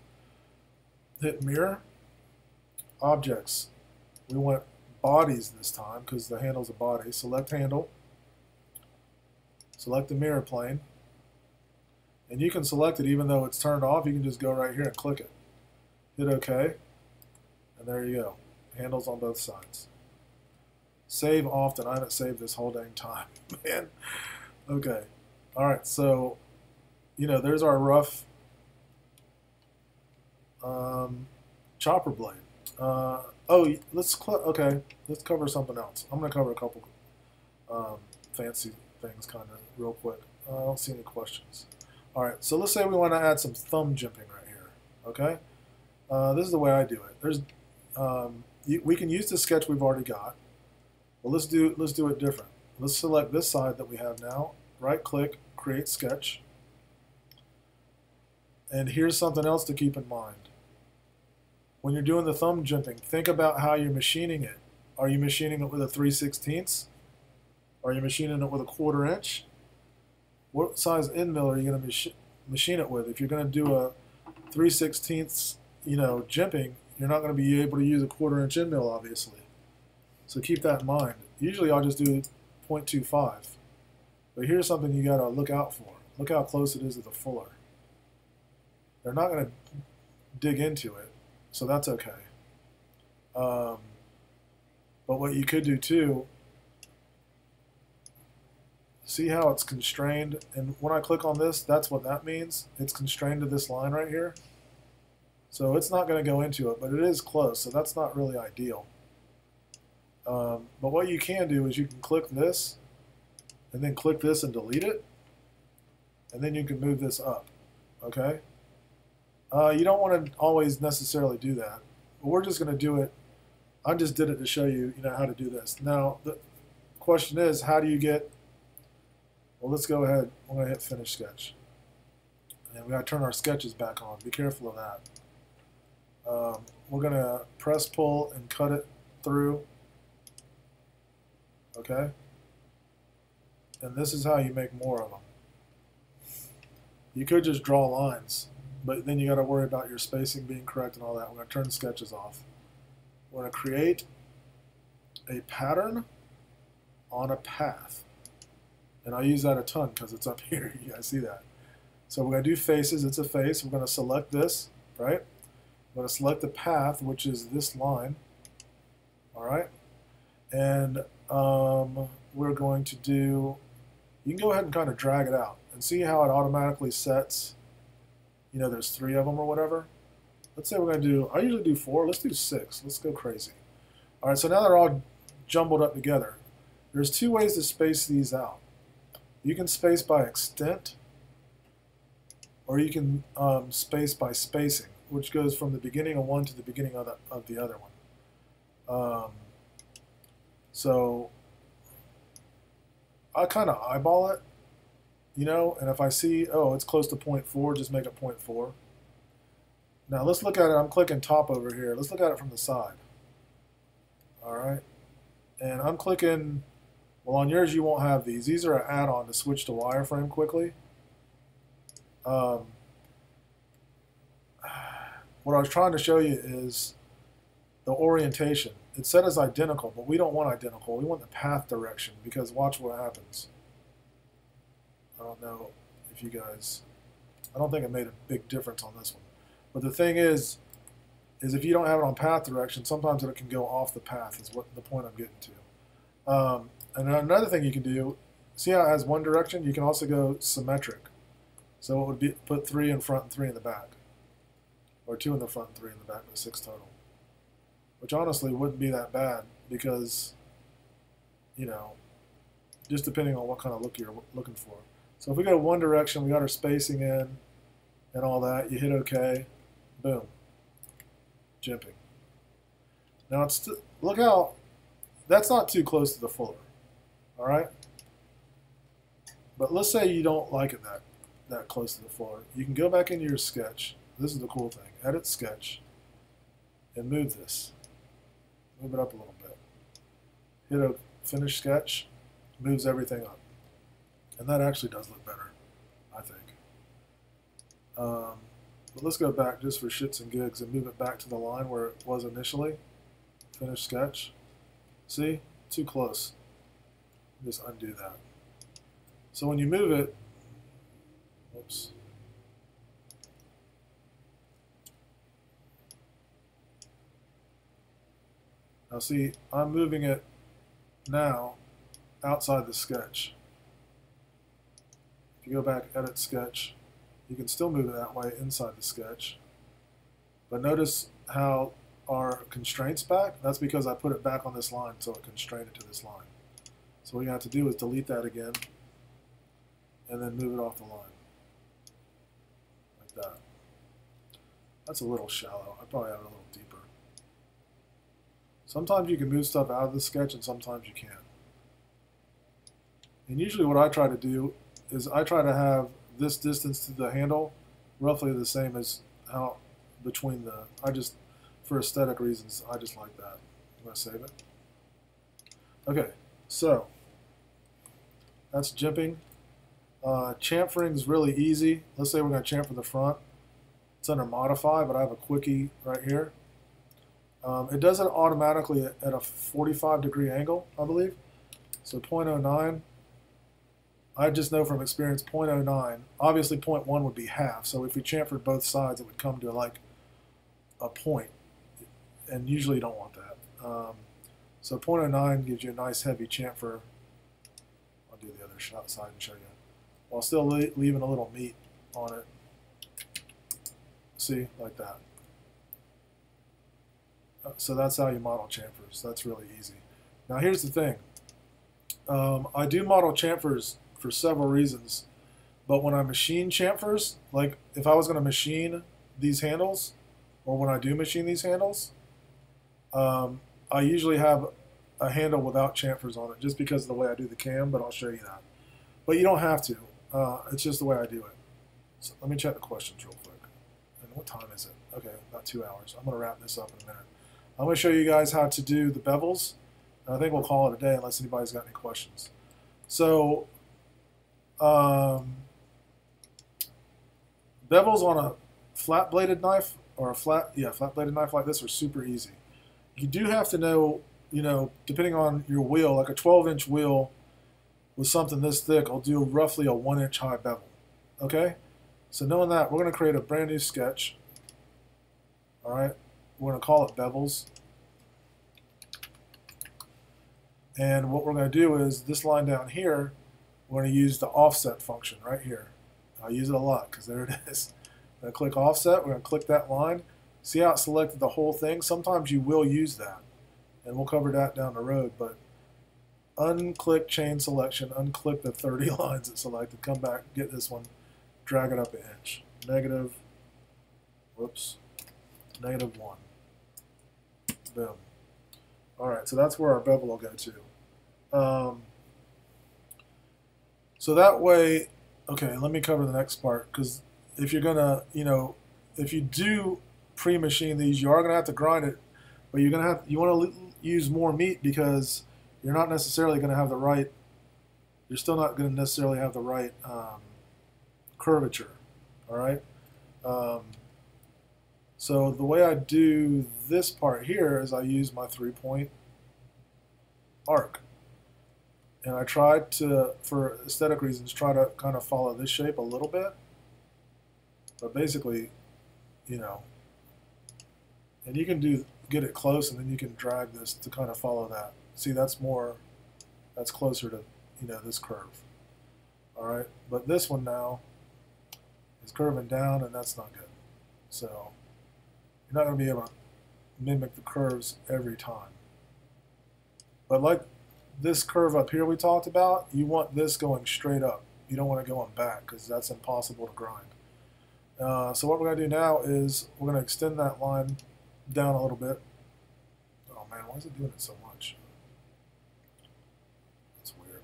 Hit mirror. Objects. We want bodies this time because the handle's a body. Select handle. Select the mirror plane. And you can select it even though it's turned off. You can just go right here and click it. Hit OK. And there you go. Handles on both sides. Save often. I haven't saved this whole dang time. Man. Okay. All right. So, you know, there's our rough um, chopper blade. Uh, oh, let's okay. Let's cover something else. I'm going to cover a couple um, fancy things kind of real quick. I don't see any questions. All right, so let's say we want to add some thumb jimping right here, okay? Uh, this is the way I do it. There's, um, you, we can use the sketch we've already got, but let's do, let's do it different. Let's select this side that we have now, right-click, create sketch, and here's something else to keep in mind. When you're doing the thumb jimping, think about how you're machining it. Are you machining it with a 3 16ths? Are you machining it with a quarter inch? what size end mill are you going to mach machine it with? If you're going to do a 3 16ths, you know, jimping, you're not going to be able to use a quarter inch end mill, obviously. So keep that in mind. Usually I'll just do 0.25. But here's something you got to look out for. Look how close it is to the fuller. They're not going to dig into it, so that's okay. Um, but what you could do too See how it's constrained? And when I click on this, that's what that means. It's constrained to this line right here. So it's not going to go into it, but it is close, so that's not really ideal. Um, but what you can do is you can click this, and then click this and delete it, and then you can move this up, okay? Uh, you don't want to always necessarily do that, but we're just going to do it. I just did it to show you, you know, how to do this. Now, the question is, how do you get well, let's go ahead. I'm going to hit Finish Sketch. And we got to turn our sketches back on. Be careful of that. Um, we're going to press pull and cut it through. Okay? And this is how you make more of them. You could just draw lines, but then you got to worry about your spacing being correct and all that. We're going to turn sketches off. We're going to create a pattern on a path. And I use that a ton because it's up here. You guys see that. So we're going to do faces. It's a face. We're going to select this, right? I'm going to select the path, which is this line. All right. And um, we're going to do, you can go ahead and kind of drag it out and see how it automatically sets, you know, there's three of them or whatever. Let's say we're going to do, I usually do four. Let's do six. Let's go crazy. All right, so now they're all jumbled up together. There's two ways to space these out. You can space by extent, or you can um, space by spacing, which goes from the beginning of one to the beginning of the, of the other one. Um, so I kind of eyeball it, you know, and if I see, oh, it's close to 0.4, just make it 0.4. Now let's look at it. I'm clicking top over here. Let's look at it from the side. All right. And I'm clicking, well, on yours you won't have these. These are an add-on to switch to wireframe quickly. Um, what I was trying to show you is the orientation. It said as identical, but we don't want identical. We want the path direction because watch what happens. I don't know if you guys, I don't think it made a big difference on this one. But the thing is, is if you don't have it on path direction, sometimes it can go off the path is what the point I'm getting to. Um, and another thing you can do, see how it has one direction? You can also go symmetric. So it would be put three in front and three in the back. Or two in the front and three in the back, with six total. Which honestly wouldn't be that bad because, you know, just depending on what kind of look you're looking for. So if we go one direction, we got our spacing in and all that, you hit OK, boom, jimping. Now it's look how that's not too close to the fuller, all right? But let's say you don't like it that that close to the fuller. You can go back into your sketch. This is the cool thing. Edit sketch and move this. Move it up a little bit. Hit a finish sketch, moves everything up. And that actually does look better, I think. Um, but let's go back just for shits and gigs and move it back to the line where it was initially. Finish sketch. See? Too close. Just undo that. So when you move it, whoops. Now see, I'm moving it now outside the sketch. You go back, edit sketch, you can still move it that way inside the sketch. But notice how our constraints back? That's because I put it back on this line, so it constrained it to this line. So what you have to do is delete that again, and then move it off the line. Like that. That's a little shallow. I probably have it a little deeper. Sometimes you can move stuff out of the sketch, and sometimes you can't. And usually what I try to do is I try to have this distance to the handle roughly the same as how between the, I just, for aesthetic reasons, I just like that. I'm going to save it. Okay, so that's jimping. Uh, chamfering is really easy. Let's say we're going to chamfer the front. It's under modify, but I have a quickie right here. Um, it does it automatically at a 45 degree angle, I believe. So 0.09. I just know from experience 0.09. Obviously 0.1 would be half. So if we chamfered both sides, it would come to like a point. And usually you don't want that. Um, so 0.09 gives you a nice heavy chamfer. I'll do the other side and show you. While still leaving a little meat on it. See, like that. Uh, so that's how you model chamfers. That's really easy. Now here's the thing. Um, I do model chamfers for several reasons. But when I machine chamfers, like if I was going to machine these handles, or when I do machine these handles, um, I usually have a handle without chamfers on it just because of the way I do the cam, but I'll show you that. But you don't have to. Uh, it's just the way I do it. So let me check the questions real quick. And what time is it? Okay, about two hours. I'm going to wrap this up in a minute. I'm going to show you guys how to do the bevels. And I think we'll call it a day unless anybody's got any questions. So um, bevels on a flat bladed knife or a flat, yeah, flat bladed knife like this are super easy. You do have to know, you know, depending on your wheel, like a 12 inch wheel, with something this thick, I'll do roughly a one inch high bevel. Okay? So knowing that, we're going to create a brand new sketch. All right? We're going to call it bevels. And what we're going to do is this line down here, we're going to use the offset function right here. I use it a lot because there it is. To click offset. We're going to click that line. See how it selected the whole thing? Sometimes you will use that. And we'll cover that down the road. But unclick chain selection, unclick the 30 lines it selected, come back, get this one, drag it up an inch. Negative, whoops, negative 1. Boom. Alright, so that's where our bevel will go to. Um, so that way, okay, let me cover the next part because if you're gonna, you know, if you do pre-machine these, you are gonna have to grind it, but you're gonna have you want to use more meat because you're not necessarily gonna have the right. You're still not gonna necessarily have the right um, curvature. All right. Um, so the way I do this part here is I use my three-point arc and I tried to, for aesthetic reasons, try to kind of follow this shape a little bit. But basically, you know, and you can do get it close, and then you can drag this to kind of follow that. See, that's more, that's closer to, you know, this curve. All right, but this one now is curving down, and that's not good. So you're not going to be able to mimic the curves every time. But like this curve up here we talked about, you want this going straight up. You don't want it going back because that's impossible to grind. Uh, so what we're going to do now is we're going to extend that line down a little bit. Oh man, why is it doing it so much? That's weird.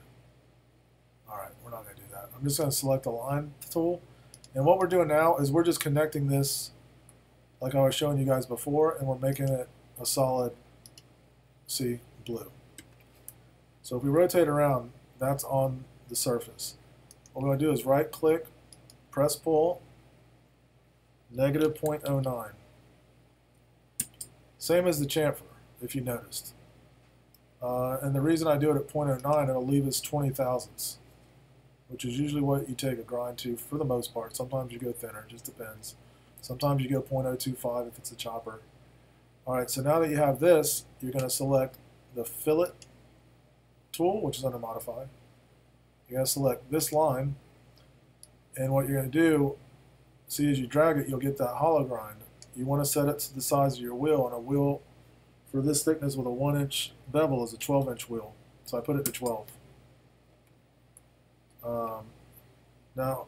Alright, we're not going to do that. I'm just going to select the line tool. And what we're doing now is we're just connecting this like I was showing you guys before and we're making it a solid, see, blue. So if we rotate around, that's on the surface. What we're going to do is right click, press pull, negative 0.09. Same as the chamfer, if you noticed. Uh, and the reason I do it at 0.09, it'll leave us 20 thousandths, which is usually what you take a grind to for the most part. Sometimes you go thinner, it just depends. Sometimes you go 0.025 if it's a chopper. All right, so now that you have this, you're going to select the fillet tool, which is under modify. You're going to select this line, and what you're going to do, see as you drag it, you'll get that hollow grind. You want to set it to the size of your wheel, and a wheel for this thickness with a 1 inch bevel is a 12 inch wheel. So I put it to 12. Um, now,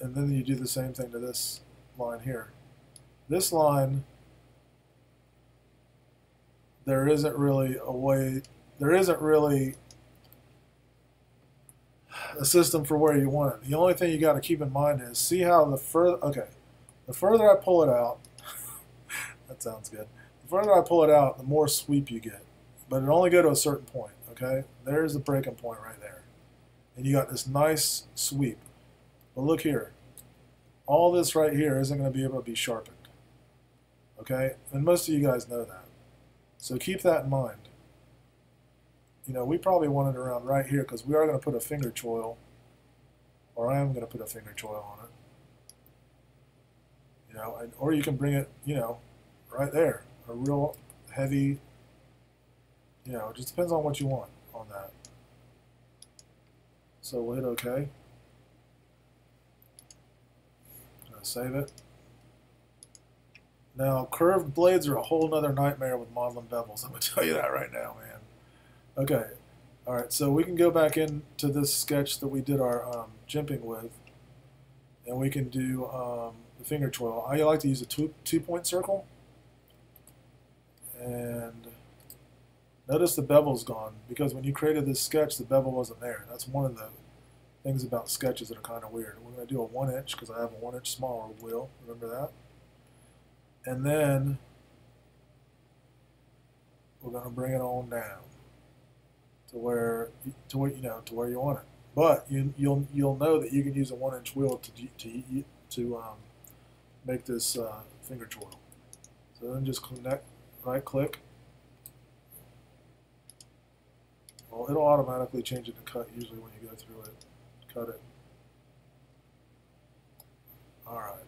and then you do the same thing to this line here. This line, there isn't really a way there isn't really a system for where you want it. The only thing you got to keep in mind is see how the further okay, the further I pull it out, that sounds good. The further I pull it out, the more sweep you get, but it only go to a certain point. Okay, there's the breaking point right there, and you got this nice sweep. But look here, all this right here isn't going to be able to be sharpened. Okay, and most of you guys know that, so keep that in mind you know, we probably want it around right here because we are going to put a finger choil, or I am going to put a finger choil on it. You know, and, or you can bring it, you know, right there, a real heavy, you know, it just depends on what you want on that. So we'll hit OK. Save it. Now, curved blades are a whole nother nightmare with modeling bevels. I'm going to tell you that right now, man. Okay, all right, so we can go back into this sketch that we did our um, jimping with, and we can do um, the finger choil. I like to use a two, two point circle, and notice the bevel's gone, because when you created this sketch, the bevel wasn't there. That's one of the things about sketches that are kind of weird. We're going to do a one inch, because I have a one inch smaller wheel, remember that? And then we're going to bring it on down to where to where you know to where you want it. But you, you'll you'll know that you can use a one inch wheel to to to um, make this uh, finger choil. So then just connect, right click, Well, it'll automatically change it to cut usually when you go through it. Cut it. All right.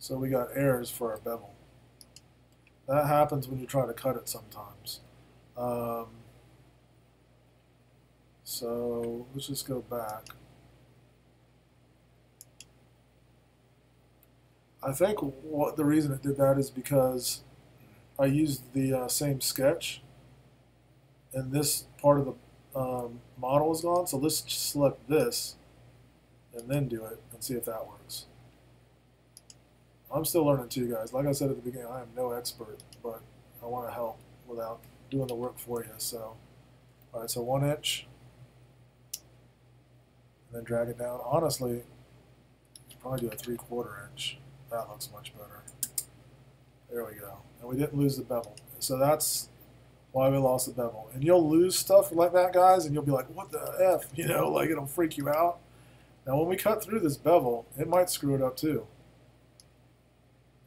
So we got errors for our bevel. That happens when you try to cut it sometimes. Um, so let's just go back. I think what the reason it did that is because I used the uh, same sketch and this part of the um, model is gone. So let's select this and then do it and see if that works. I'm still learning too, guys. Like I said at the beginning, I am no expert, but I want to help without doing the work for you. So, all right, so one inch, and then drag it down. Honestly, probably do a three quarter inch. That looks much better. There we go. And we didn't lose the bevel. So that's why we lost the bevel. And you'll lose stuff like that, guys, and you'll be like, what the F? You know, like it'll freak you out. Now, when we cut through this bevel, it might screw it up too.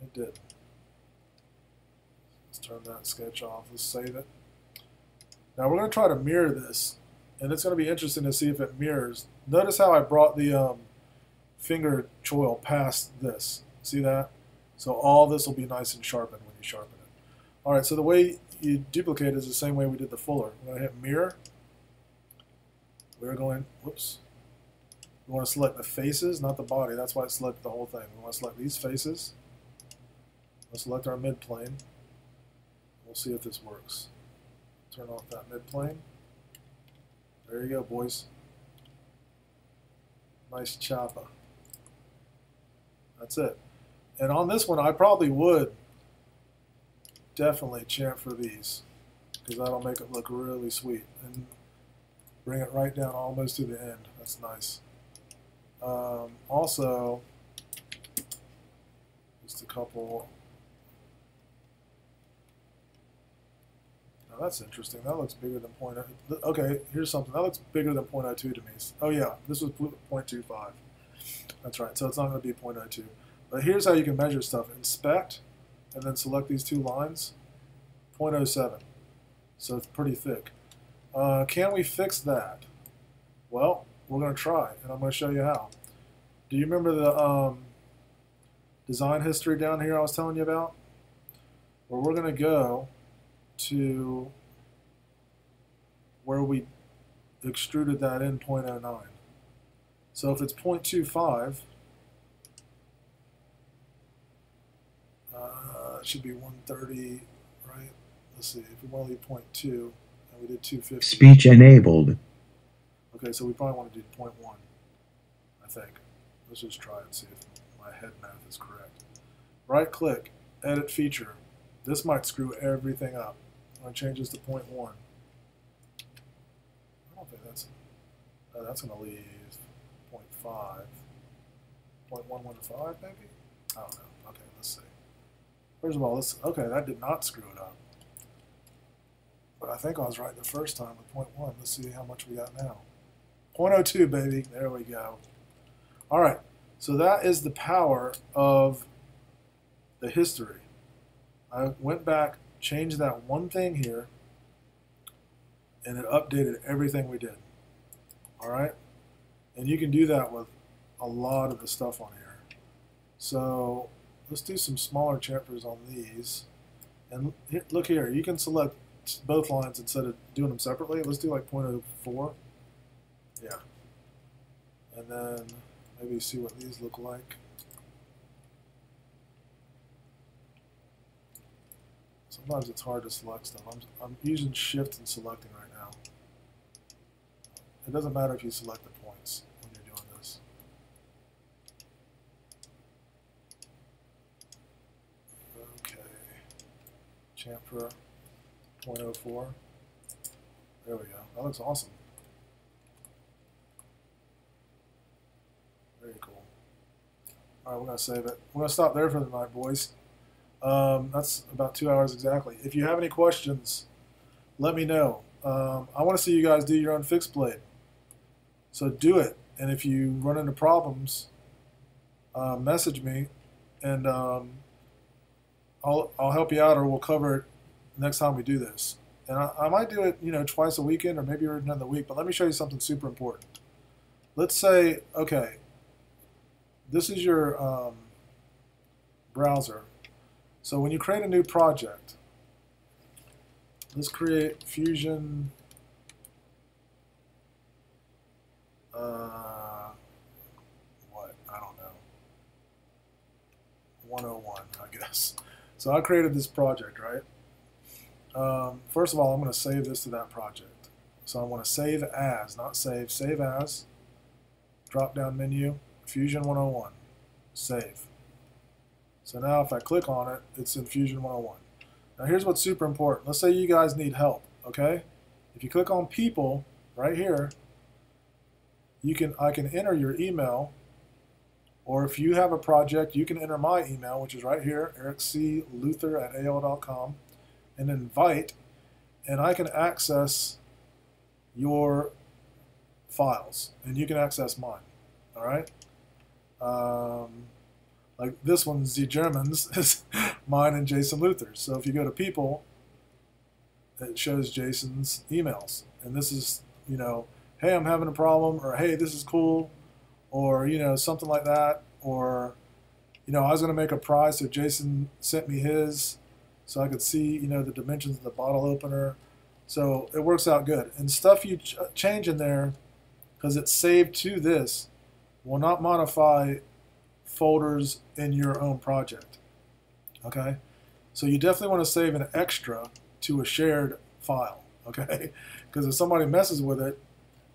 It did. Let's turn that sketch off. Let's save it. Now we're going to try to mirror this, and it's going to be interesting to see if it mirrors. Notice how I brought the um, finger choil past this. See that? So all this will be nice and sharpened when you sharpen it. All right, so the way you duplicate is the same way we did the fuller. We're going to hit mirror. We're going, whoops. We want to select the faces, not the body. That's why I select the whole thing. We want to select these faces. Let's select our mid plane. We'll see if this works. Turn off that mid plane. There you go, boys. Nice chopper. That's it. And on this one, I probably would definitely chamfer these because that'll make it look really sweet and bring it right down almost to the end. That's nice. Um, also, just a couple. That's interesting. That looks bigger than point. Okay, here's something that looks bigger than .02 to me. Oh yeah, this was .25. That's right. So it's not going to be .02. But here's how you can measure stuff. Inspect, and then select these two lines. 0.07. So it's pretty thick. Uh, can we fix that? Well, we're going to try, and I'm going to show you how. Do you remember the um, design history down here I was telling you about? Well, we're going to go to where we extruded that in 0.09. So if it's 0.25, uh, it should be 130, right? Let's see, if we want to leave 0.2, and we did 250. Speech enabled. Okay, so we probably want to do 0.1, I think. Let's just try and see if my head math is correct. Right click, edit feature. This might screw everything up. I'm going to change this to 0.1. I don't think that's, uh, that's going to leave 0.5. 0.115 maybe? I don't know. Okay, let's see. First of all, let's, okay, that did not screw it up. But I think I was right the first time with 0.1. Let's see how much we got now. 0.02, baby. There we go. All right. So that is the power of the history. I went back, changed that one thing here, and it updated everything we did. All right? And you can do that with a lot of the stuff on here. So let's do some smaller chamfers on these. And look here, you can select both lines instead of doing them separately. Let's do like 0.04. Yeah. And then maybe see what these look like. Sometimes it's hard to select stuff. I'm, I'm using shift and selecting right now. It doesn't matter if you select the points when you're doing this. Okay. Chamfer 0.04. There we go. That looks awesome. Very cool. All right, we're going to save it. We're going to stop there for the night, boys. Um, that's about two hours exactly. If you have any questions, let me know. Um, I want to see you guys do your own fixed blade. So do it. And if you run into problems, uh, message me, and um, I'll I'll help you out, or we'll cover it next time we do this. And I, I might do it, you know, twice a weekend or maybe the week. But let me show you something super important. Let's say, okay, this is your um, browser. So when you create a new project, let's create Fusion. Uh, what? I don't know. 101, I guess. So I created this project, right? Um, first of all, I'm going to save this to that project. So I want to save as, not save, save as. Drop down menu, Fusion 101, save. So now if I click on it, it's in Fusion 101. Now here's what's super important. Let's say you guys need help, okay? If you click on people right here, you can I can enter your email or if you have a project, you can enter my email, which is right here, ericcluther at AOL.com, and invite, and I can access your files, and you can access mine. All right. Um, like this one, the Germans is mine and Jason Luther's. So if you go to people, it shows Jason's emails, and this is you know, hey, I'm having a problem, or hey, this is cool, or you know, something like that, or you know, I was going to make a prize, so Jason sent me his, so I could see you know the dimensions of the bottle opener. So it works out good. And stuff you ch change in there, because it's saved to this, will not modify folders in your own project. Okay? So you definitely want to save an extra to a shared file. Okay? Because if somebody messes with it,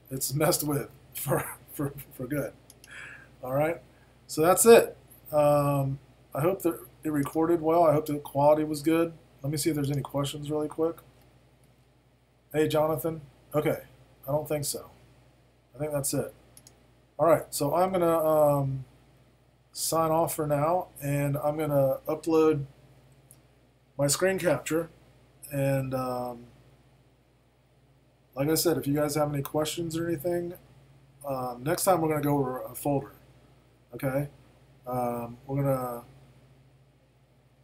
it's messed with for, for, for good. All right? So that's it. Um, I hope that it recorded well. I hope the quality was good. Let me see if there's any questions really quick. Hey, Jonathan. Okay. I don't think so. I think that's it. All right. So I'm to um, sign off for now, and I'm going to upload my screen capture. And um, like I said, if you guys have any questions or anything, um, next time we're going to go over a folder. Okay? Um, we're going to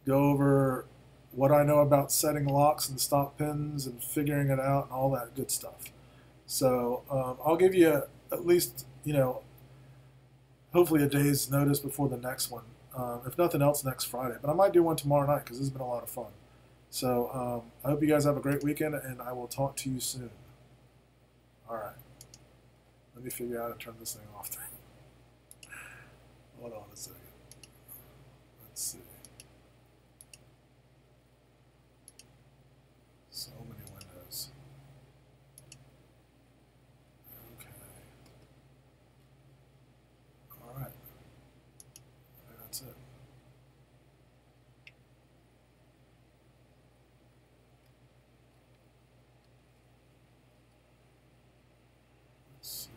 go over what I know about setting locks and stop pins and figuring it out and all that good stuff. So um, I'll give you at least, you know, hopefully a day's notice before the next one. Um, if nothing else, next Friday. But I might do one tomorrow night because this has been a lot of fun. So um, I hope you guys have a great weekend, and I will talk to you soon. All right. Let me figure out how to turn this thing off. Hold on a second. Let's see. So many windows. Okay. All right. That's it. Let's see.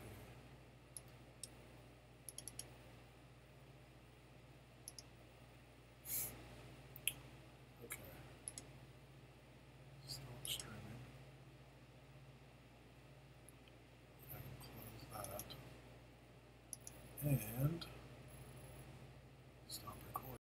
Okay. Stop streaming. I can close that. And